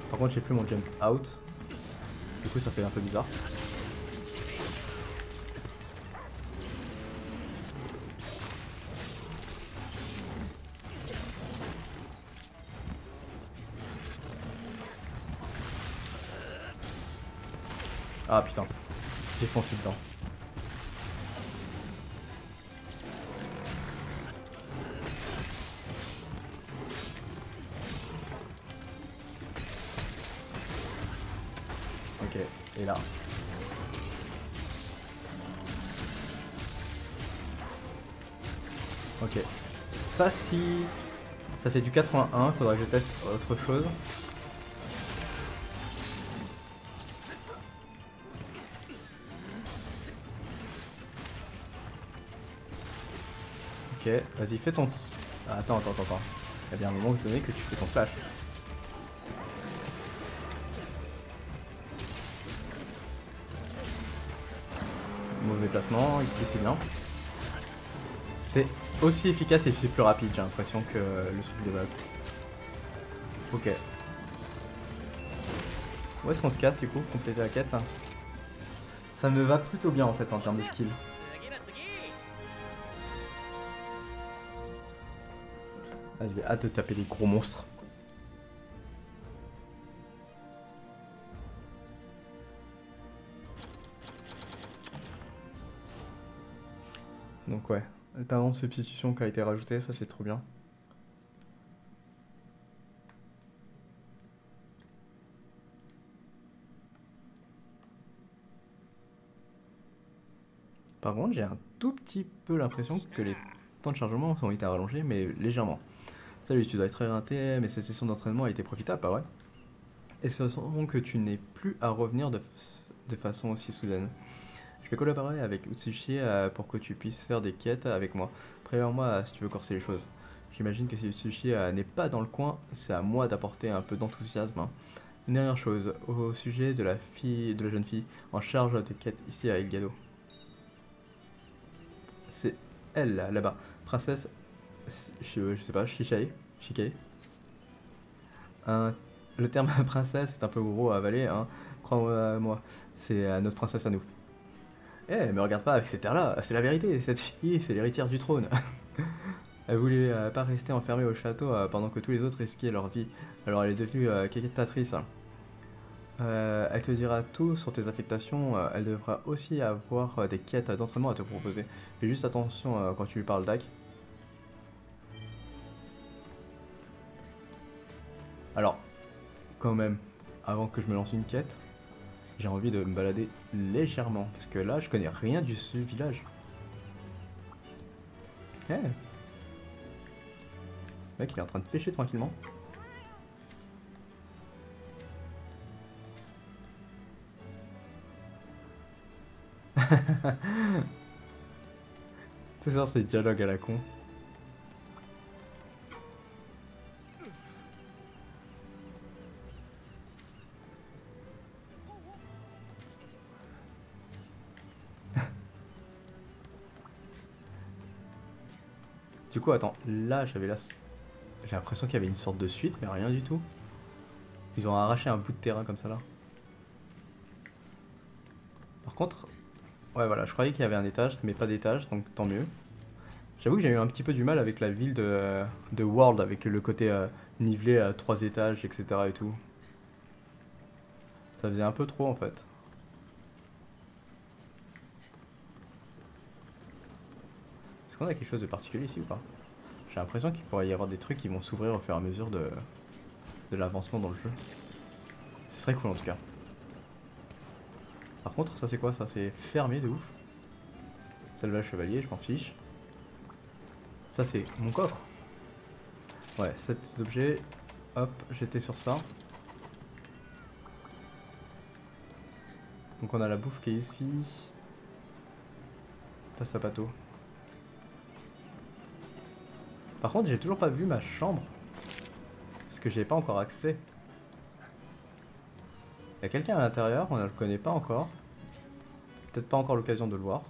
Par contre j'ai plus mon jump out. Du coup ça fait un peu bizarre. Ah putain, j'ai foncé dedans. Ok, et là. Ok, pas si... Ça fait du 81, faudra que je teste autre chose. Vas-y, fais ton... Ah, attends, attends, attends. Il y a bien un moment donné que tu fais ton slash. Mauvais placement, ici c'est bien. C'est aussi efficace et plus rapide, j'ai l'impression, que le truc de base. Ok. Où est-ce qu'on se casse du coup Compléter la quête? Ça me va plutôt bien en fait en termes de skill. Vas-y, hâte de taper les gros monstres. Donc ouais, le talent de substitution qui a été rajouté, ça c'est trop bien. Par contre, j'ai un tout petit peu l'impression que les temps de chargement ont été rallongés, mais légèrement. Salut, tu dois être RT, mais cette session d'entraînement a été profitable, pas vrai? Espérons que tu n'aies plus à revenir de, de façon aussi soudaine. Je vais collaborer avec Utsushi euh, pour que tu puisses faire des quêtes avec moi. Préviens-moi si tu veux corser les choses. J'imagine que si Utsushi euh, n'est pas dans le coin, c'est à moi d'apporter un peu d'enthousiasme. hein. Une dernière chose, au sujet de la fille, de la jeune fille en charge des quêtes ici à Elgado. C'est elle là, là-bas, princesse, je, sais pas, Shishae, Shikae. Un- le terme princesse est un peu gros à avaler, hein. Crois-moi, c'est notre princesse à nous. Eh, me regarde pas avec cet air-là, c'est la vérité, cette fille, c'est l'héritière du trône. elle voulait euh, pas rester enfermée au château euh, pendant que tous les autres risquaient leur vie, alors elle est devenue euh. Euh, elle te dira tout sur tes affectations, elle devra aussi avoir des quêtes d'entraînement à te proposer. Fais juste attention quand tu lui parles d'Ak. Alors, quand même, avant que je me lance une quête, j'ai envie de me balader légèrement. Parce que là, je connais rien du ce village. Eh. Le mec, il est en train de pêcher tranquillement. Tout ça, c'est des dialogues à la con. Attends, là, j'avais là. J'ai l'impression qu'il y avait une sorte de suite, mais rien du tout. Ils ont arraché un bout de terrain comme ça là. Par contre, ouais, voilà, je croyais qu'il y avait un étage, mais pas d'étage, donc tant mieux. J'avoue que j'ai eu un petit peu du mal avec la ville de, de World, avec le côté euh, nivelé à trois étages, etc. et tout. Ça faisait un peu trop en fait. A quelque chose de particulier ici ou pas? J'ai l'impression qu'il pourrait y avoir des trucs qui vont s'ouvrir au fur et à mesure de, l'avancement dans le jeu. Ce serait cool en tout cas. Par contre, ça c'est quoi ça? C'est fermé de ouf. Salvage chevalier, je m'en fiche. Ça c'est mon coffre. Ouais, cet objet. Hop, j'étais sur ça. Donc on a la bouffe qui est ici. Passe à pato. Par contre, j'ai toujours pas vu ma chambre. Parce que j'ai pas encore accès. Il y a quelqu'un à l'intérieur, on ne le connaît pas encore. Peut-être pas encore l'occasion de le voir.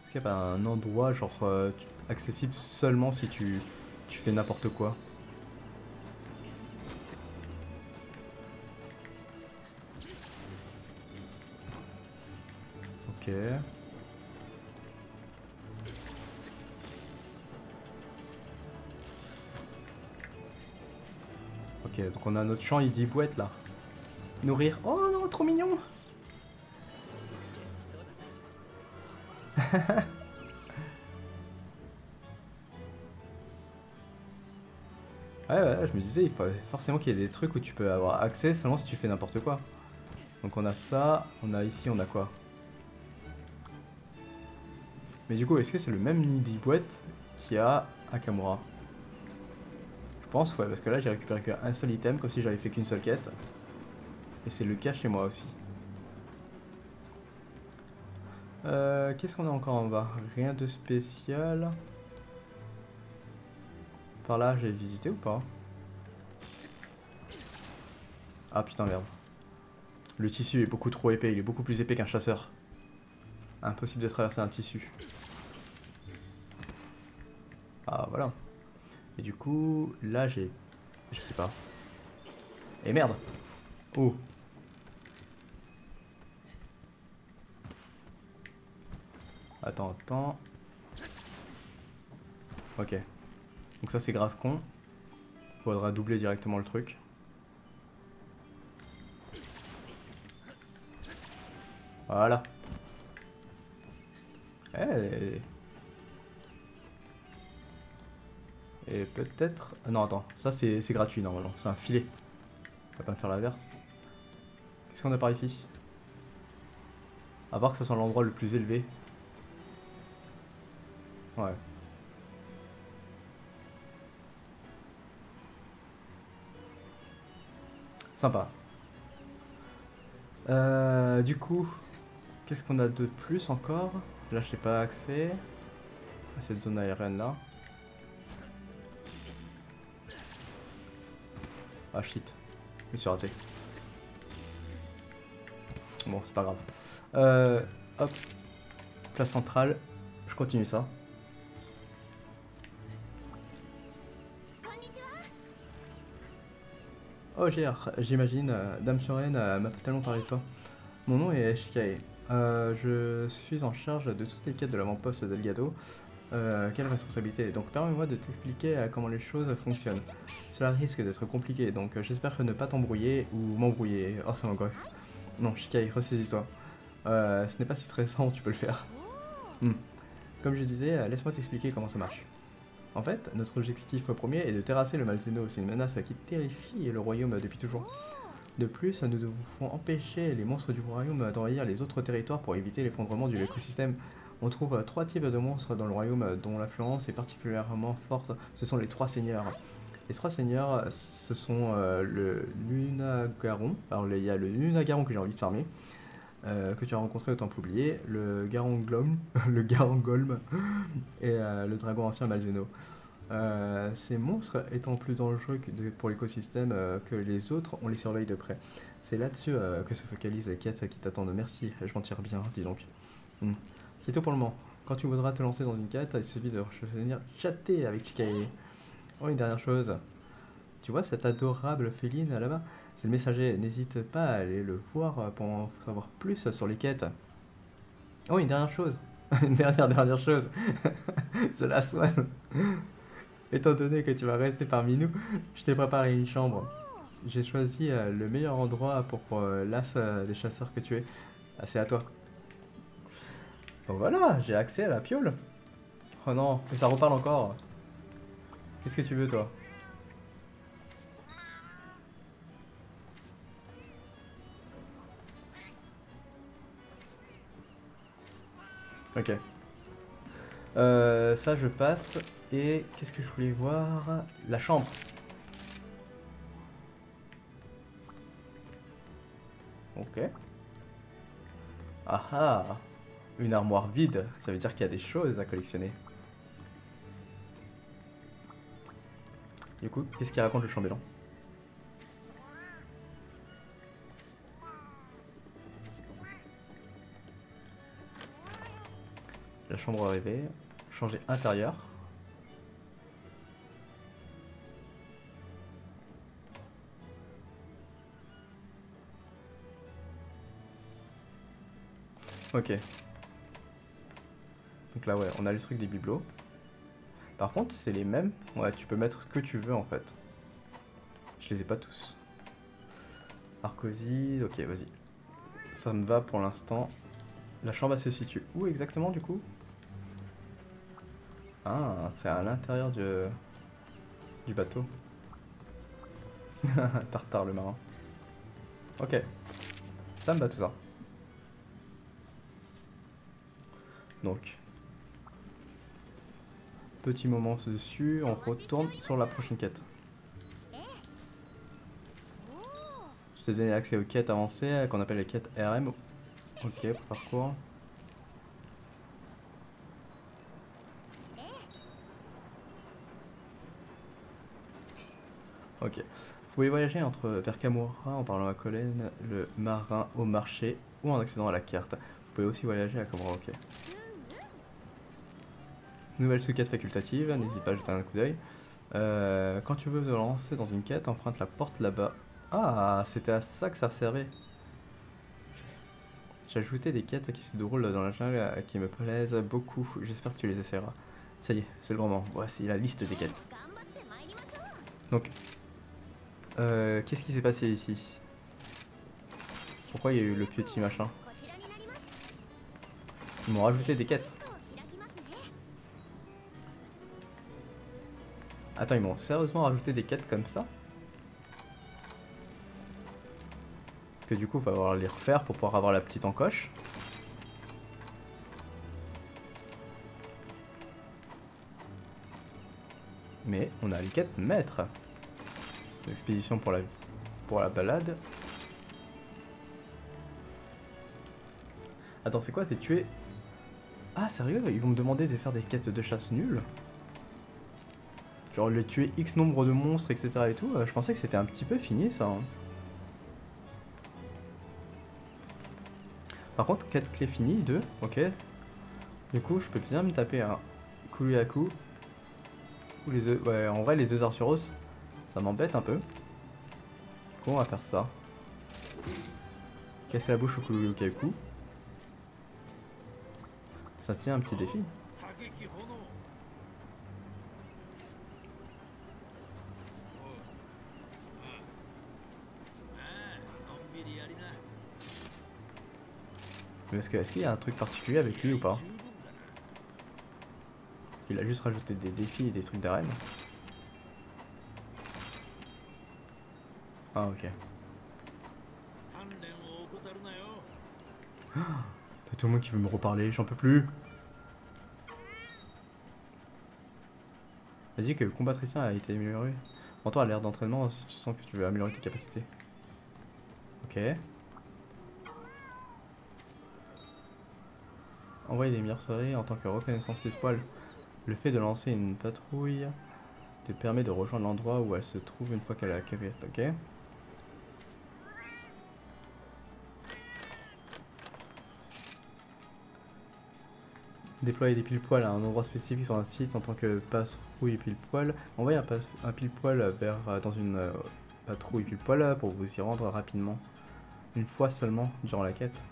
Est-ce qu'il n'y a pas un endroit genre euh, accessible seulement si tu, tu fais n'importe quoi? Ok. Donc on a notre champ, il dit bouette là. Nourrir. Oh non, trop mignon Ouais, ouais, je me disais, il faut forcément qu'il y ait des trucs où tu peux avoir accès seulement si tu fais n'importe quoi. Donc on a ça, on a ici, on a quoi? Mais du coup, est-ce que c'est le même nid qu'il y a à Kamura Je pense, ouais, parce que là j'ai récupéré qu'un seul item, comme si j'avais fait qu'une seule quête. Et c'est le cas chez moi aussi. Euh, Qu'est-ce qu'on a encore en bas? Rien de spécial. Par là, j'ai visité ou pas? Ah putain, merde. Le tissu est beaucoup trop épais, il est beaucoup plus épais qu'un chasseur. Impossible de traverser un tissu. Ah voilà. Et du coup, là j'ai... Je sais pas. Et merde Oh Attends, attends. Ok. Donc ça c'est grave con. Faudra doubler directement le truc. Voilà. Eh. Et peut-être... Non, attends. Ça, c'est gratuit, normalement. C'est un filet. On va pas me faire l'inverse. Qu'est-ce qu'on a par ici? À voir que ce soit l'endroit le plus élevé. Ouais. Sympa. Euh, du coup, qu'est-ce qu'on a de plus encore? Là, je n'ai pas accès à cette zone aérienne là. Ah shit, je me suis raté. Bon, c'est pas grave. Euh, hop, place centrale, je continue ça. Oh GR, j'imagine, euh, Dame Fiorène euh, m'a tellement parlé de toi. Mon nom est Shikae. Euh, je suis en charge de toutes les quêtes de l'avant-poste Delgado. Euh, quelle responsabilité Donc permets-moi de t'expliquer comment les choses fonctionnent. Cela risque d'être compliqué, donc j'espère ne pas t'embrouiller ou m'embrouiller. Oh ça m'angoisse. Non, Shikai, ressaisis-toi. ce n'est pas si stressant, tu peux le faire. Hmm. Comme je disais, laisse-moi t'expliquer comment ça marche. En fait, notre objectif premier est de terrasser le Malzeno. C'est une menace qui terrifie le royaume depuis toujours. De plus, nous devons empêcher les monstres du royaume d'envahir les autres territoires pour éviter l'effondrement du écosystème. On trouve trois types de monstres dans le royaume dont l'influence est particulièrement forte. Ce sont les trois seigneurs. Les trois seigneurs, ce sont euh, le Lunagaron. Il y a le Lunagaron que j'ai envie de farmer. Euh, que tu as rencontré au temple oublié, le Garangolm, le Garangolm et euh, le dragon ancien Malzeno. Euh, ces monstres étant plus dangereux pour l'écosystème que les autres, on les surveille de près. C'est là-dessus que se focalise quête qui t'attendent. Merci, je m'en tire bien, dis donc. Hmm. C'est tout pour le moment. Quand tu voudras te lancer dans une quête, il suffit de venir chatter avec Chikae. Oh, une dernière chose. Tu vois cette adorable féline là-bas c'est le messager. N'hésite pas à aller le voir pour en savoir plus sur les quêtes. Oh, une dernière chose. une dernière, dernière chose. Cela soit. Étant donné que tu vas rester parmi nous, je t'ai préparé une chambre. J'ai choisi euh, le meilleur endroit pour euh, l'as euh, des chasseurs que tu es. Ah, c'est à toi. Donc voilà, j'ai accès à la piole. Oh non, mais ça reparle encore. Qu'est-ce que tu veux, toi? Ok. Euh, ça, je passe. Et qu'est-ce que je voulais voir? La chambre. Ok. Ah ah Une armoire vide. Ça veut dire qu'il y a des choses à collectionner. Du coup, qu'est-ce qu'il raconte le chambellan? La chambre rêvée. Changer intérieur. Ok. Donc là ouais, on a le truc des bibelots. Par contre, c'est les mêmes. Ouais, tu peux mettre ce que tu veux en fait. Je les ai pas tous. Arcosi, ok, vas-y. Ça me va pour l'instant. La chambre se situe où exactement du coup? Ah, c'est à l'intérieur du, du bateau. Tartare le marin. Ok. Ça me va tout ça. Donc. Petit moment dessus, on retourne sur la prochaine quête. Je t'ai donné accès aux quêtes avancées qu'on appelle les quêtes RM. Ok, parcours. Ok. Vous pouvez voyager entre vers en parlant à Colin, le marin au marché ou en accédant à la carte. Vous pouvez aussi voyager à Kamura, ok. Nouvelle sous-quête facultative, n'hésite pas à jeter un coup d'œil. Euh, quand tu veux te lancer dans une quête, emprunte la porte là-bas. Ah, c'était à ça que ça servait. J'ajoutais des quêtes qui se déroulent dans la jungle qui me plaisent beaucoup. J'espère que tu les essaieras. Ça y est, c'est le grand moment. Voici la liste des quêtes. Donc, euh, qu'est-ce qui s'est passé ici? Pourquoi il y a eu le petit machin? Ils m'ont rajouté des quêtes. Attends, ils m'ont sérieusement rajouté des quêtes comme ça Que du coup, il va falloir les refaire pour pouvoir avoir la petite encoche. Mais on a les quêtes maîtres. Expédition pour la, pour la balade. Attends, c'est quoi? C'est tuer... Ah, sérieux? Ils vont me demander de faire des quêtes de chasse nulles Genre les tuer X nombre de monstres, etc. et tout. euh, je pensais que c'était un petit peu fini ça. hein. Par contre, 4 clés finies, 2, ok. Du coup, je peux bien me taper un Kuluyaku. Ou les deux. Ouais, en vrai, les deux Arsuros, ça m'embête un peu. Comment on va faire ça Casser la bouche au Kuluyaku. Ça tient un petit défi. Parce que est-ce qu'il y a un truc particulier avec lui ou pas Il a juste rajouté des défis et des trucs d'arène. Ah ok. T'as tout le monde qui veut me reparler, j'en peux plus. Vas-y que le combat a été amélioré. En toi, à l'ère d'entraînement, si tu sens que tu veux améliorer tes capacités. Ok. Envoyer des mercenaires en tant que reconnaissance baseball. Le fait de lancer une patrouille te permet de rejoindre l'endroit où elle se trouve une fois qu'elle a acquis. Ok? Déployer des pile-poils à un endroit spécifique sur un site en tant que patrouille pile-poil. Pas- un pile-poil vers euh, dans une euh, patrouille pile-poil pour vous y rendre rapidement. Une fois seulement durant la quête.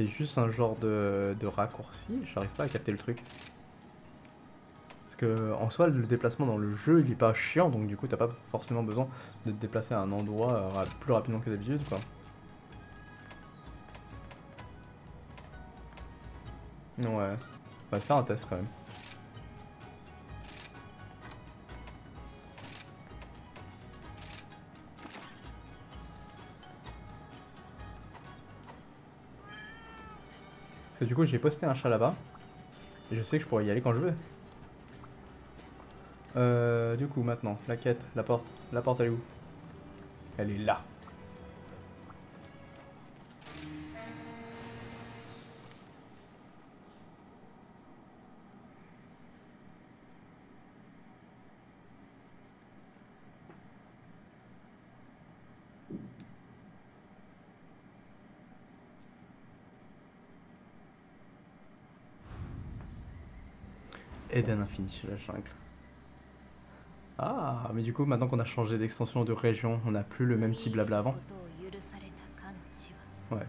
C'est juste un genre de, de raccourci, j'arrive pas à capter le truc. Parce que en soi le déplacement dans le jeu il est pas chiant donc du coup t'as pas forcément besoin de te déplacer à un endroit plus rapidement que d'habitude quoi. Ouais. On va faire un test quand même. Du coup j'ai posté un chat là-bas. Et je sais que je pourrais y aller quand je veux. Euh, du coup maintenant, la quête, la porte. La porte elle est où? Elle est là. Eden Infinity, la jungle. Ah, mais du coup, maintenant qu'on a changé d'extension de région, on n'a plus le même petit blabla avant. Ouais.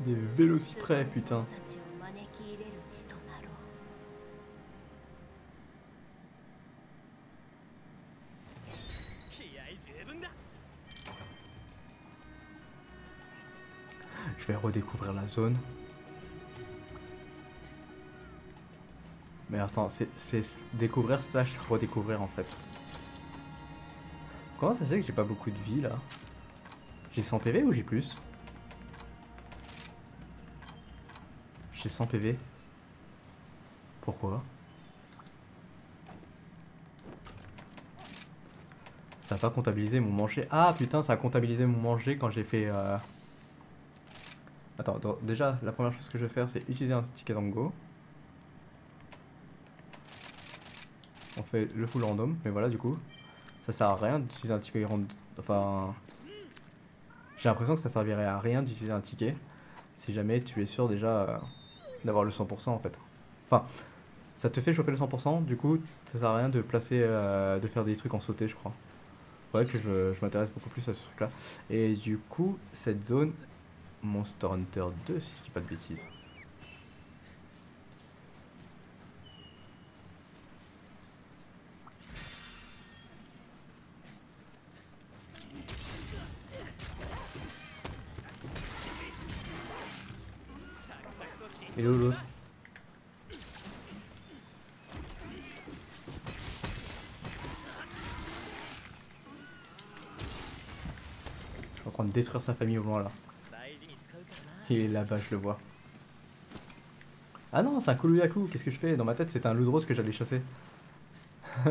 Des vélos si près, putain. La zone. Mais attends, c'est- c'est découvrir slash redécouvrir en fait. Comment ça se fait que j'ai pas beaucoup de vie là? J'ai 100 PV ou j'ai plus? J'ai 100 PV. Pourquoi? Ça a pas comptabilisé mon manger. Ah putain, ça a comptabilisé mon manger quand j'ai fait... euh, Attends, déjà, la première chose que je vais faire, c'est utiliser un ticket Dango. On fait le full random, mais voilà, du coup, ça sert à rien d'utiliser un ticket ran- Enfin, j'ai l'impression que ça servirait à rien d'utiliser un ticket si jamais tu es sûr déjà euh, d'avoir le 100% en fait. Enfin, ça te fait choper le 100%, du coup, ça sert à rien de placer, euh, de faire des trucs en sauté, je crois. Faudrait que je m'intéresse beaucoup plus à ce truc-là. Et du coup, cette zone, Monster Hunter 2, si je dis pas de bêtises. Et Je suis en train de détruire sa famille au loin là qui est là-bas, je le vois. Ah non, c'est un Kuluyaku, qu'est-ce que je fais? Dans ma tête, c'est un loup que j'allais chasser.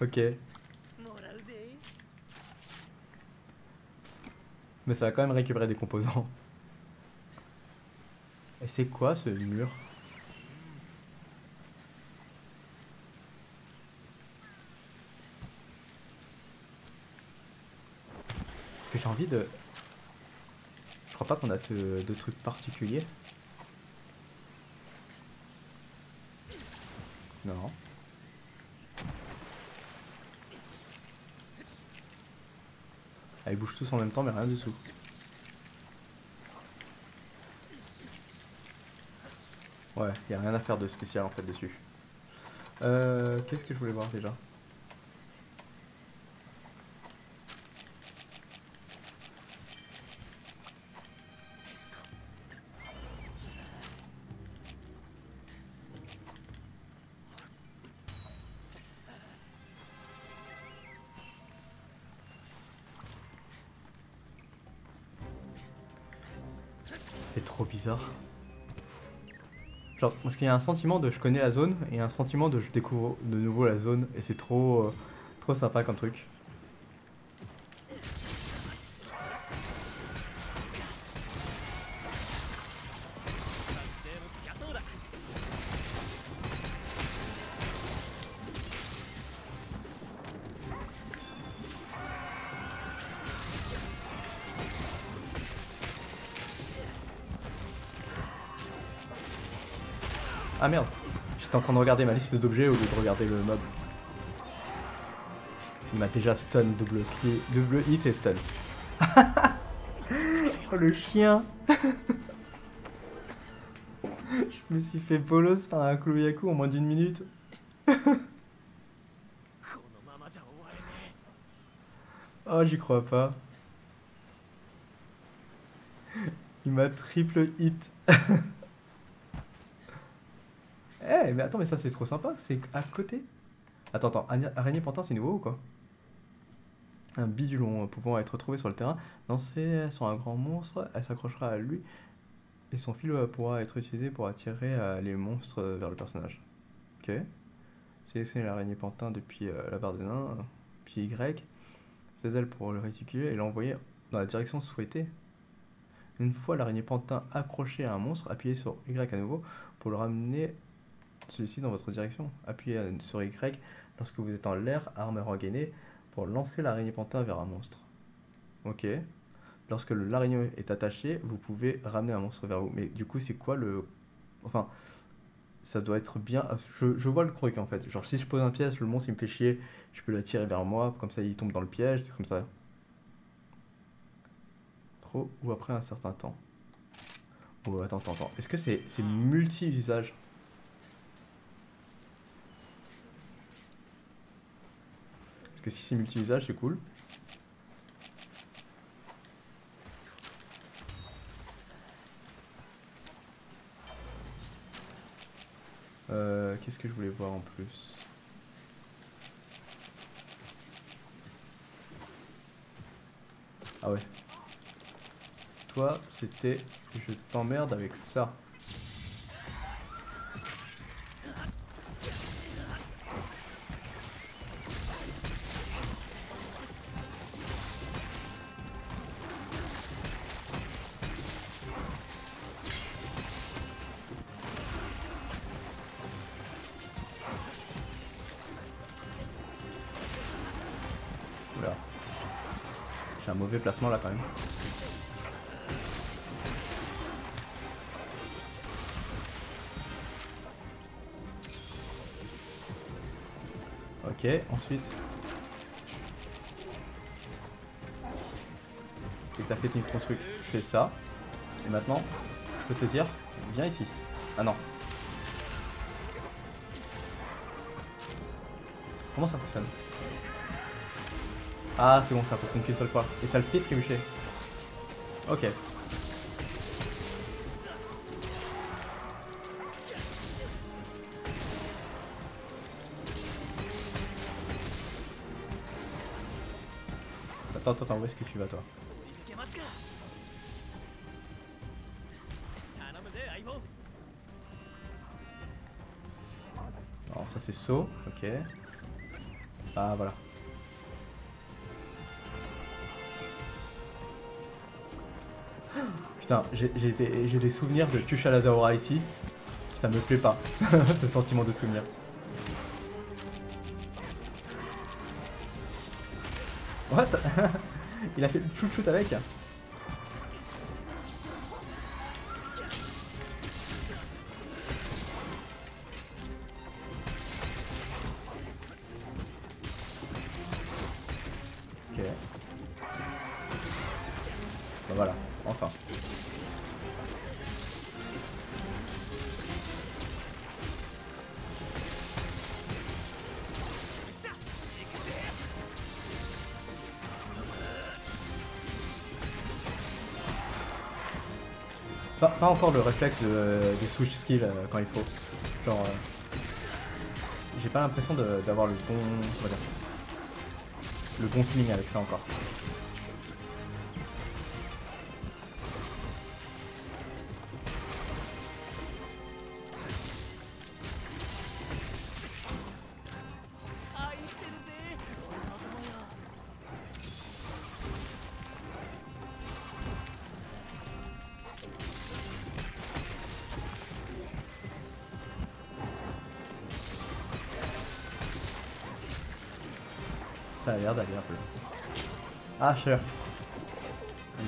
ok. Mais ça va quand même récupérer des composants. Et c'est quoi ce mur? Parce que j'ai envie de je crois pas qu'on a de, trucs particuliers. Non. Ah, ils bougent tous en même temps, mais rien du tout. Ouais, y a rien à faire de spécial en fait dessus. Euh, Qu'est-ce que je voulais voir déjà? Parce qu'il y a un sentiment de je connais la zone et un sentiment de je découvre de nouveau la zone et c'est trop, euh, trop sympa comme truc. J'étais en train de regarder ma liste d'objets au lieu de regarder le mob. Il m'a déjà stun, double, pied, double hit et stun. oh le chien Je me suis fait bolos par un Kuruyaku en moins d'une minute. oh j'y crois pas. Il m'a triple hit. Mais attends, mais ça c'est trop sympa, c'est à côté. Attends, attends, Araignée- pantin c'est nouveau ou quoi? Un bidulon pouvant être trouvé sur le terrain, lancé sur un grand monstre, elle s'accrochera à lui et son fil pourra être utilisé pour attirer euh, les monstres vers le personnage. Ok. Sélectionnez l'araignée pantin depuis euh, la barre des nains, puis Y, ses ailes pour le réticuler et l'envoyer dans la direction souhaitée. Une fois l'araignée pantin accrochée à un monstre, appuyez sur Y à nouveau pour le ramener celui-ci dans votre direction. Appuyez sur Y lorsque vous êtes en l'air, arme reggainée, pour lancer l'araignée pantin vers un monstre. Ok. Lorsque l'araignée est attaché, vous pouvez ramener un monstre vers vous. Mais du coup, c'est quoi le. Enfin, ça doit être bien. Je, vois le truc en fait. Genre, si je pose un piège, le monstre il me fait chier, je peux l'attirer vers moi, comme ça il tombe dans le piège, c'est comme ça. Trop ou après un certain temps. Oh, attends, attends, attends. Est-ce que c'est multi-usage que si c'est multi-usage, c'est cool. Euh, Qu'est-ce que je voulais voir en plus? Ah ouais. Toi, c'était je t'emmerde avec ça. Là quand même. Ok, ensuite. Et t'as fait ton truc, fais ça. Et maintenant, je peux te dire, viens ici. Ah non. Comment ça fonctionne? Ah, c'est bon, ça fonctionne qu'une seule fois. Et ça le fait trébucher. Ok. Attends, attends, attends, où est-ce que tu vas toi Alors ça c'est saut, ok. Ah voilà. J'ai des, souvenirs de Tusha la Daora ici. Ça me plaît pas, ce sentiment de souvenir. What? Il a fait le shoot shoot avec Encore le réflexe de, de switch skill euh, quand il faut. Genre, euh, j'ai pas l'impression d'avoir le bon, le bon feeling avec ça encore.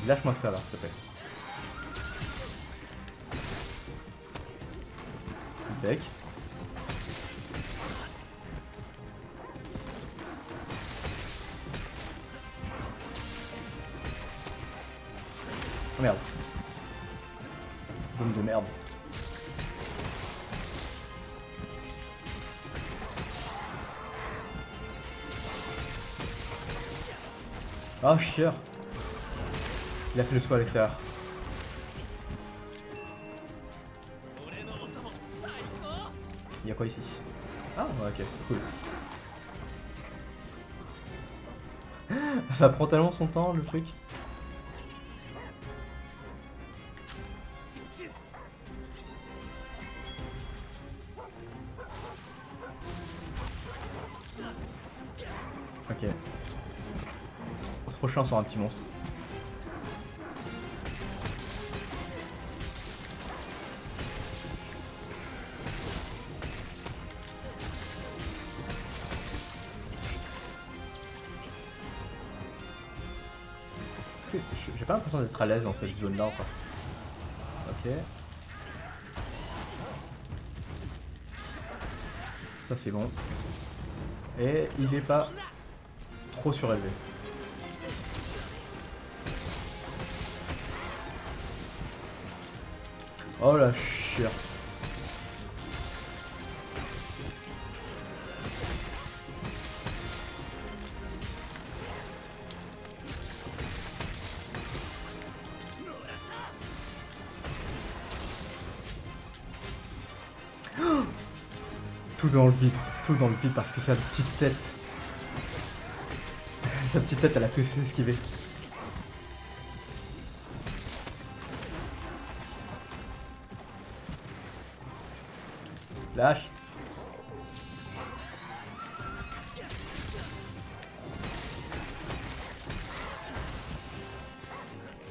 Lâche-moi ça là, s'il te plaît. Deck. Oh merde. Zone de merde. Ah, oh, chieur. Il a fait le saut à l'extérieur. Il y a quoi ici? Ah, ok, cool. Ça prend tellement son temps, le truc. Sur un petit monstre. J'ai- pas l'impression d'être à l'aise dans cette zone là encore. Ok. Ça c'est bon. Et il est pas trop surélevé. Oh la chier. Tout dans le vide, tout dans le vide parce que sa petite tête. Sa petite tête, elle a tout esquivé. Lâche.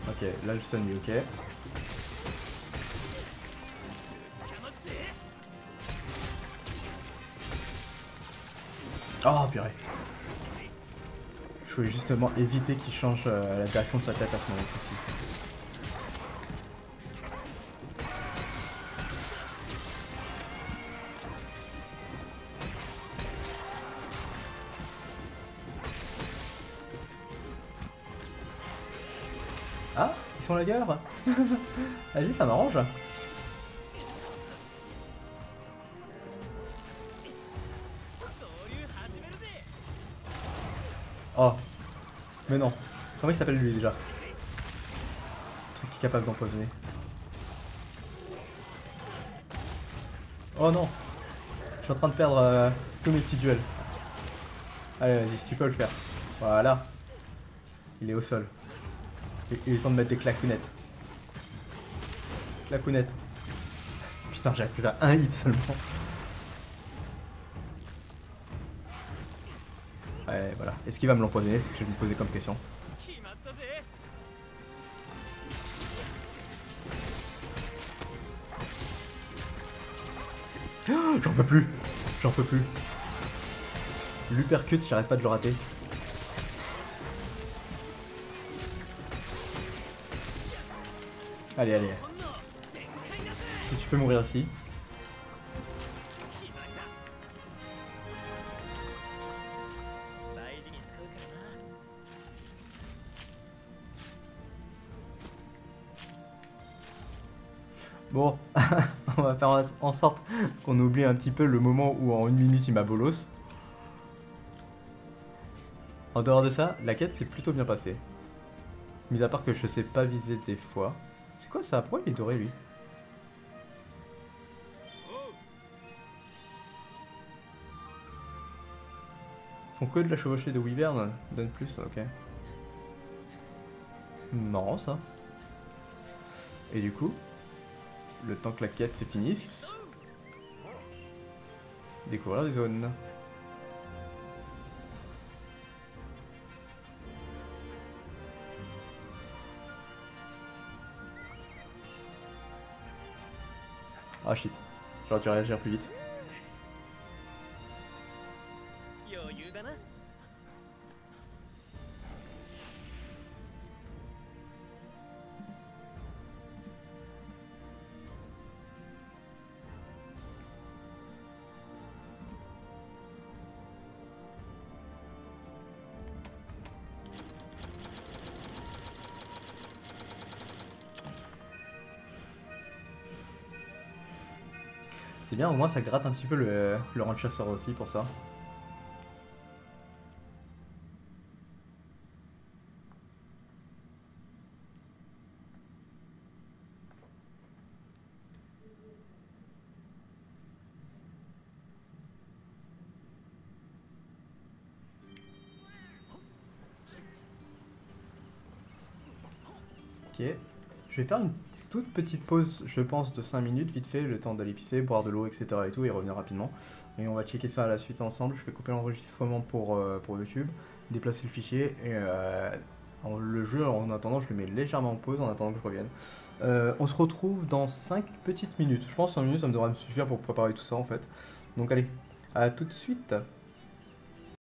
Ok, là le son est ok. Oh purée. Je voulais justement éviter qu'il change euh, la direction de sa tête à ce moment sont la gare Vas-y, ça m'arrange. Oh. Mais non. Comment il s'appelle lui déjà Le truc qui est capable d'empoisonner. Oh non Je suis en train de perdre euh, tous mes petits duels. Allez, vas-y, tu peux le faire. Voilà. Il est au sol. Il est temps de mettre des clacounettes. Clacounettes. Putain, j'ai appuyé à un hit seulement. Ouais, voilà. Est-ce qu'il va me l'empoisonner C'est ce que je vais me poser comme question. J'en peux plus J'en peux plus L'upercut, j'arrête pas de le rater. Allez, allez. Si tu peux mourir ici. Bon, on va faire en sorte qu'on oublie un petit peu le moment où en une minute il m'a bolos. En dehors de ça, la quête s'est plutôt bien passée. Mis à part que je sais pas viser des fois. C'est quoi ça? Pourquoi il est doré lui? Font que de la chevauchée de Wyvern Donne plus, ok. Marrant ça. Et du coup, le temps que la quête se finisse, découvrir des zones. Ah shit, j'aurais dû réagir plus vite. C'est bien, au moins ça gratte un petit peu le, le rang de aussi pour ça. Ok, je vais faire une toute petite pause, je pense, de 5 minutes, vite fait, le temps d'aller pisser, boire de l'eau, etc. et tout, et revenir rapidement. Et on va checker ça à la suite ensemble. Je vais couper l'enregistrement pour, euh, pour YouTube, déplacer le fichier, et euh, le jeu, en attendant, je le mets légèrement en pause en attendant que je revienne. Euh, on se retrouve dans 5 petites minutes. Je pense que 5 minutes, ça me devrait me suffire pour préparer tout ça, en fait. Donc allez, à tout de suite